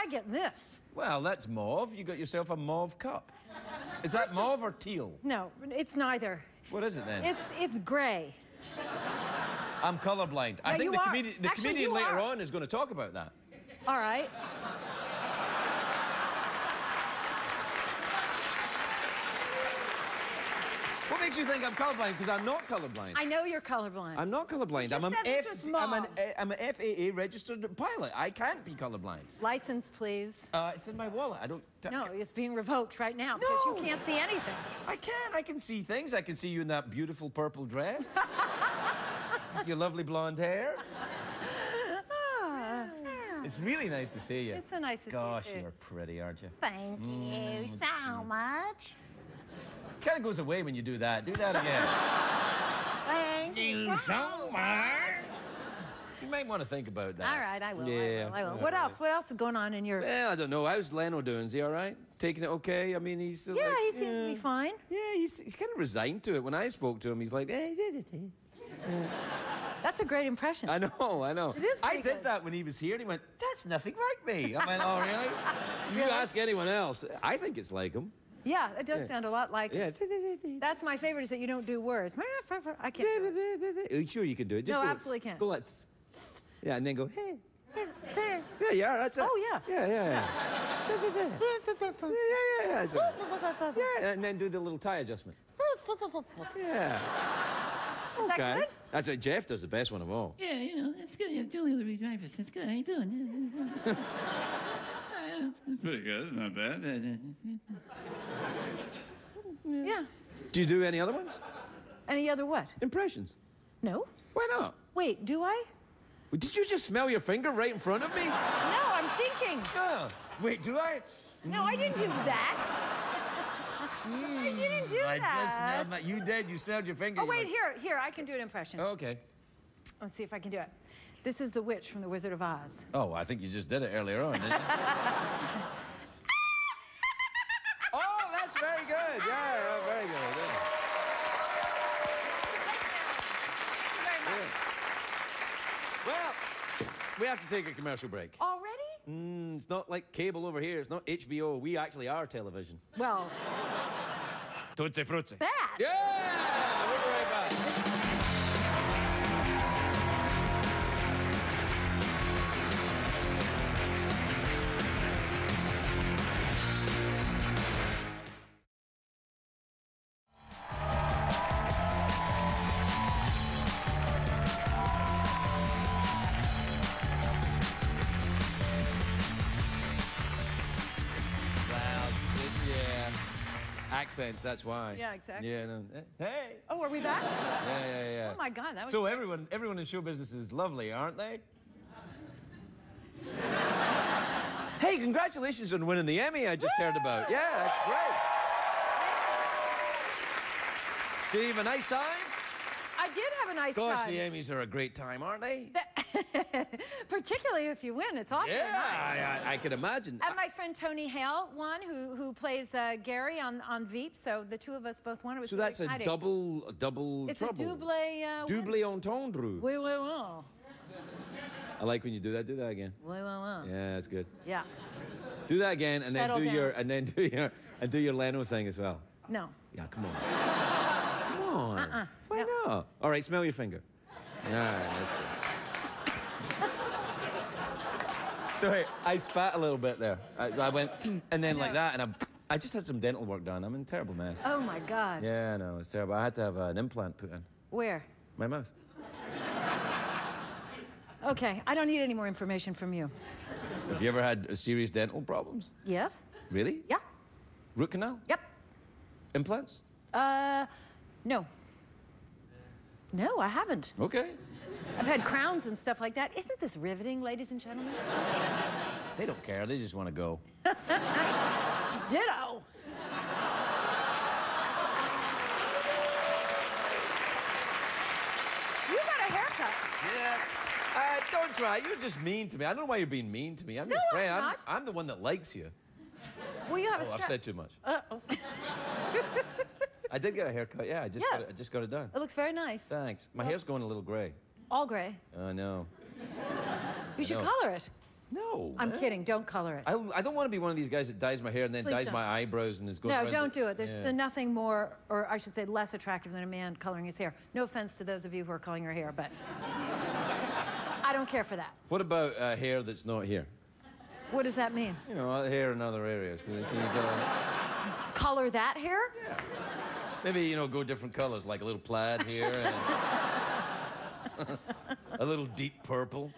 I get this?
well, that's mauve. You got yourself a mauve cup. Is that mauve or teal?
No, it's neither.
What is it then?
It's it's gray.
I'm colorblind. I
Yeah,
think the, comedi- the
Actually,
comedian later
are.
on is going to talk about that.
All right.
Makes you think I'm colorblind? Because I'm not colorblind.
I know you're colorblind.
I'm not colorblind.
You
I'm an,
just said this was
I'm, an, I'm an FAA registered pilot. I can't be colorblind.
License, please.
Uh, it's in my wallet. I don't. t-
No, it's being revoked right now because you can't see anything.
I can. I can see things. I can see you in that beautiful purple dress. With your lovely blonde hair. It's really nice to see you.
It's so nice to see you,
Gosh, you're pretty, aren't you?
Thank you so much.
It kind of goes away when you do that. Do that again.
Thank you so much.
you might want to think about that.
All right, I will.
Yeah.
I will. I will.
all
What
right.
else? What else is going on in your?
Well, I don't know. How's Leno doing? Is he all right? Taking it okay? I mean, he's.
Yeah,
like,
he seems to be fine.
Yeah, he's, he's kind of resigned to it. When I spoke to him, he's like, eh, eh, eh, eh.
That's a great impression.
I know, I know.
It is
I did
good.
that when he was here, and he went, "That's nothing like me." I went, "Oh, really?" You ask anyone else, I think it's like him.
Yeah, it does
Yeah.
sound a lot like.
Yeah.
That's my favorite is that you don't do words. I can't. do it.
Are you sure you can do it? Just
No,
go,
absolutely can't.
Go like, yeah, and then go, hey. Yeah, yeah, that's it.
Oh, yeah.
Yeah, yeah, yeah. Yeah, yeah, yeah. yeah, that's it. Yeah, and then do the little tie adjustment. Yeah.
Is that
Okay.
good?
That's what Geoff does the best one of all.
Yeah, you know, it's good. You have Julia Louis Dreyfus. It's good. How you doing? It's pretty good. It's not bad.
Yeah.
Do you do any other ones?
Any other what?
Impressions.
No.
Why not?
Wait, do I?
Did you just smell your finger right in front of me?
No, I'm thinking.
Yeah. Wait, do I?
No, I didn't do that. Hmm. I didn't do
I
that.
just smelled my. You did. You smelled your finger.
Oh wait,
went-
here, here, I can do an impression.
Okay.
Let's see if I can do it. This is the witch from The Wizard of Oz.
Oh, I think you just did it earlier on, didn't you? oh, that's very good. Yeah, yeah, very good. Yeah. Well, we have to take a commercial break.
Already?
Mm, it's not like cable over here. It's not HBO. We actually are television.
Well,
Tutti frutti.
that.
Yeah! That's why.
Yeah, exactly.
Yeah, no. Eh, hey!
Oh, are we back?
Yeah, yeah, yeah.
Oh my God, that was.
So
great.
everyone, everyone in show business is lovely, aren't they? hey, congratulations on winning the Emmy I just heard about. Yeah, that's great. Did you have a nice time?
I did have a nice time.
Gosh,
time.
the Emmys are a great time, aren't they?
Particularly if you win, it's awfully
Yeah,
nice.
I, I, I can imagine.
And my friend Tony Hale won, who who plays uh, Gary on, on Veep. So the two of us both won. It was
so
really
that's a
exciting.
double, a double
It's
trouble.
a double. Uh, win.
Double entendre.
Oui, oui, oui.
I like when you do that. Do that again.
Oui, oui, oui.
Yeah, that's good.
Yeah.
Do that again, and then do
down.
your, and then do your, and do your Leno thing as well.
No.
Yeah, come on. come on.
Uh-uh.
Why
No.
not? All right, smell your finger. All right, that's good. Sorry, I spat a little bit there. I, I went, and then like that, and I, I just had some dental work done. I'm in a terrible mess.
Oh my God.
Yeah, no, it's terrible. I had to have an implant put in
Where?
my mouth.
Okay, I don't need any more information from you.
Have you ever had serious dental problems?
Yes?
Really?
Yeah.
Root canal?
Yep.
Implants?
Uh, no. No, I haven't.
Okay.
I've had crowns and stuff like that. Isn't this riveting, ladies and gentlemen?
They don't care. They just want to go.
Ditto. You got a haircut.
Yeah. Uh, don't try. You're just mean to me. I don't know why you're being mean to me. I'm your
No, I'm
friend.
not.
I'm, the one that likes you.
Well, you have a
Oh, I've said too much.
Uh-oh.
I did get a haircut. Yeah, I just
Yeah.
got it, I just got it done.
It looks very nice.
Thanks. My hair's going a little gray.
All gray.
I know.
You should
know.
color it.
No.
I'm
man.
kidding. Don't color it.
I, I don't want to be one of these guys that dyes my hair and then
Please
dyes
don't.
my eyebrows and is going.
No,
around
don't
the-
do it. There's
Yeah.
nothing more, or I should say, less attractive than a man coloring his hair. No offense to those of you who are coloring your hair, but I don't care for that.
What about uh, hair that's not here?
What does that mean?
You know, uh, hair in other areas. Can you go,
Color that hair?
maybe you know, go different colors, like a little plaid here and a little deep purple.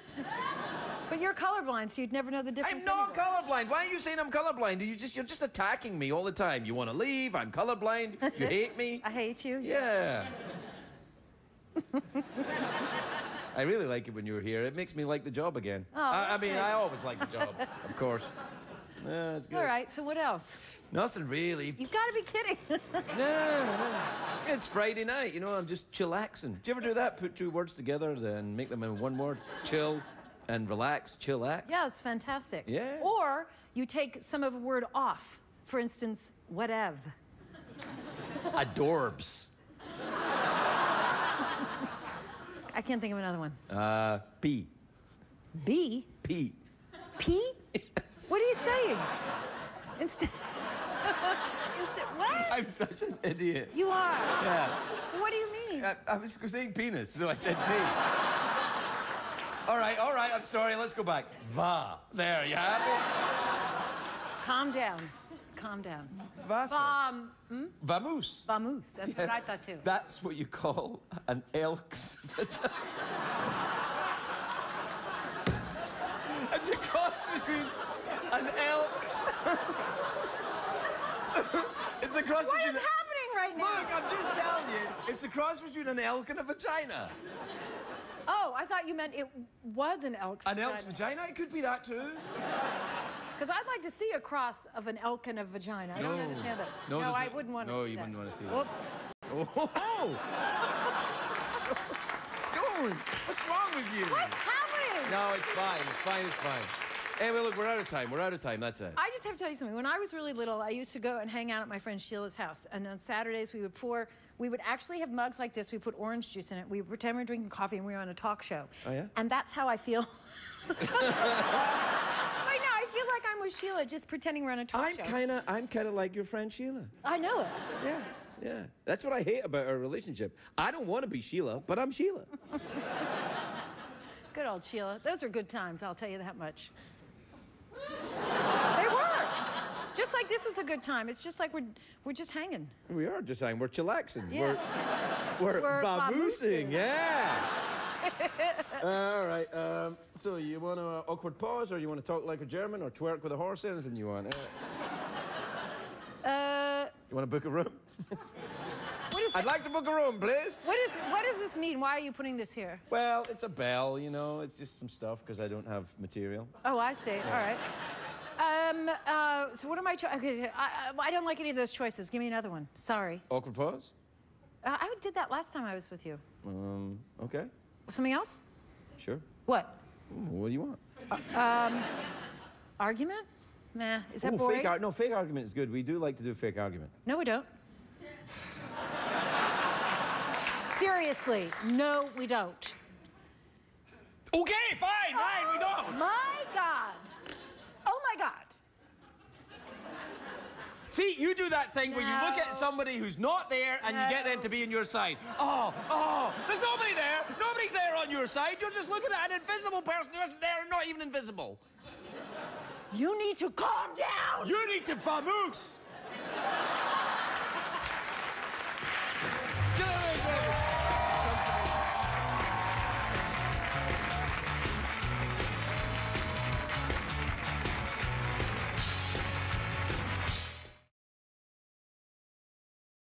But you're colorblind, so you'd never know the difference.
I'm not
anyway.
colorblind. Why are you saying I'm colorblind? You just you're just attacking me all the time. You want to leave? I'm colorblind. You hate me?
I hate you.
Yeah. I really like it when you're here. It makes me like the job again. Oh, I,
I
mean. I always like the job, of course. Yeah, it's good.
All right. So what else?
Nothing really.
You've got to be kidding.
No, no. It's Friday night, you know, I'm just chillaxing. Do you ever do that? Put two words together and make them in one word? Chill and relax, chillax?
yeah, it's fantastic.
Yeah.
Or you take some of a word off. For instance, whatever.
Adorbs.
I can't think of another one.
Uh, P.
B.
P.
P? What are you saying? Instead. Instead. What?
I'm such an idiot.
You are.
Yeah.
What do you mean?
I, I was saying penis, so I said P. All right, all right, I'm sorry. Let's go back. Va. There, you have it.
Calm down. Calm down.
Wasser.
Um,
Vamos.
vamoose. That's what I thought too.
That's what you call an elk's vagina. it's a cross between an elk. it's a cross
What
between.
is happening right now?
Look, I'm just telling you. It's a cross between an elk and a vagina.
Oh, I thought you meant it was an elk's
An elk's vagina? It could be that too.
Because I'd like to see a cross of an elk and a vagina. I don't
No.
understand that.
No, there's
I
no-
wouldn't want to
no,
see
you
that.
wouldn't wanna see that.
Whoop.
Oh! Going. What's wrong with you?
What's happening?
No, it's fine. It's fine. It's fine. Anyway, look, we're out of time. We're out of time. That's it.
I just have to tell you something. When I was really little, I used to go and hang out at my friend Sheila's house. And on Saturdays, we would pour, we would actually have mugs like this. We put orange juice in it. We would pretend we were drinking coffee and we were on a talk show.
Oh, yeah?
And that's how I feel. right now, I feel like I'm with Sheila, just pretending we're on a talk
I'm
show.
kind of, I'm kind of like your friend Sheila.
I know it.
Yeah, yeah. That's what I hate about our relationship. I don't want to be Sheila, but I'm Sheila.
Good old Sheila. Those are good times, I'll tell you that much. they were. Just like this is a good time. It's just like we're, we're just hanging.
We are just hanging. we're chillaxing.
Yeah.
We're we're,
We're
vamoosing.
vamoosing.
Yeah. All right. Um, so you want to uh, awkward pause, or you want to talk like a German, or twerk with a horse? Anything you want. Uh,
Uh,
you want to book a room?
what, is
I'd like to book a room, please.
what, is, what does this mean? Why are you putting this here?
Well, it's a bell, you know. It's just some stuff because I don't have material.
Oh, I see. All right. Um, uh, so what am I? Cho- okay, I, I, I don't like any of those choices. Give me another one. Sorry.
Awkward pause.
Uh, I did that last time I was with you.
Um. Okay.
Something else?
Sure.
What?
What do you want?
Um, Argument? Meh. Is that
Ooh,
boring?
fake ar- No, fake argument is good. We do like to do fake argument.
no, we don't. Seriously, no, we don't.
Okay, fine, fine, we don't.
My God.
See, you do that thing no. where you look at somebody who's not there and no. you get them to be on your side. Oh, oh, there's nobody there. Nobody's there on your side. You're just looking at an invisible person who isn't there and not even invisible.
You need to calm down.
You need to vamoose.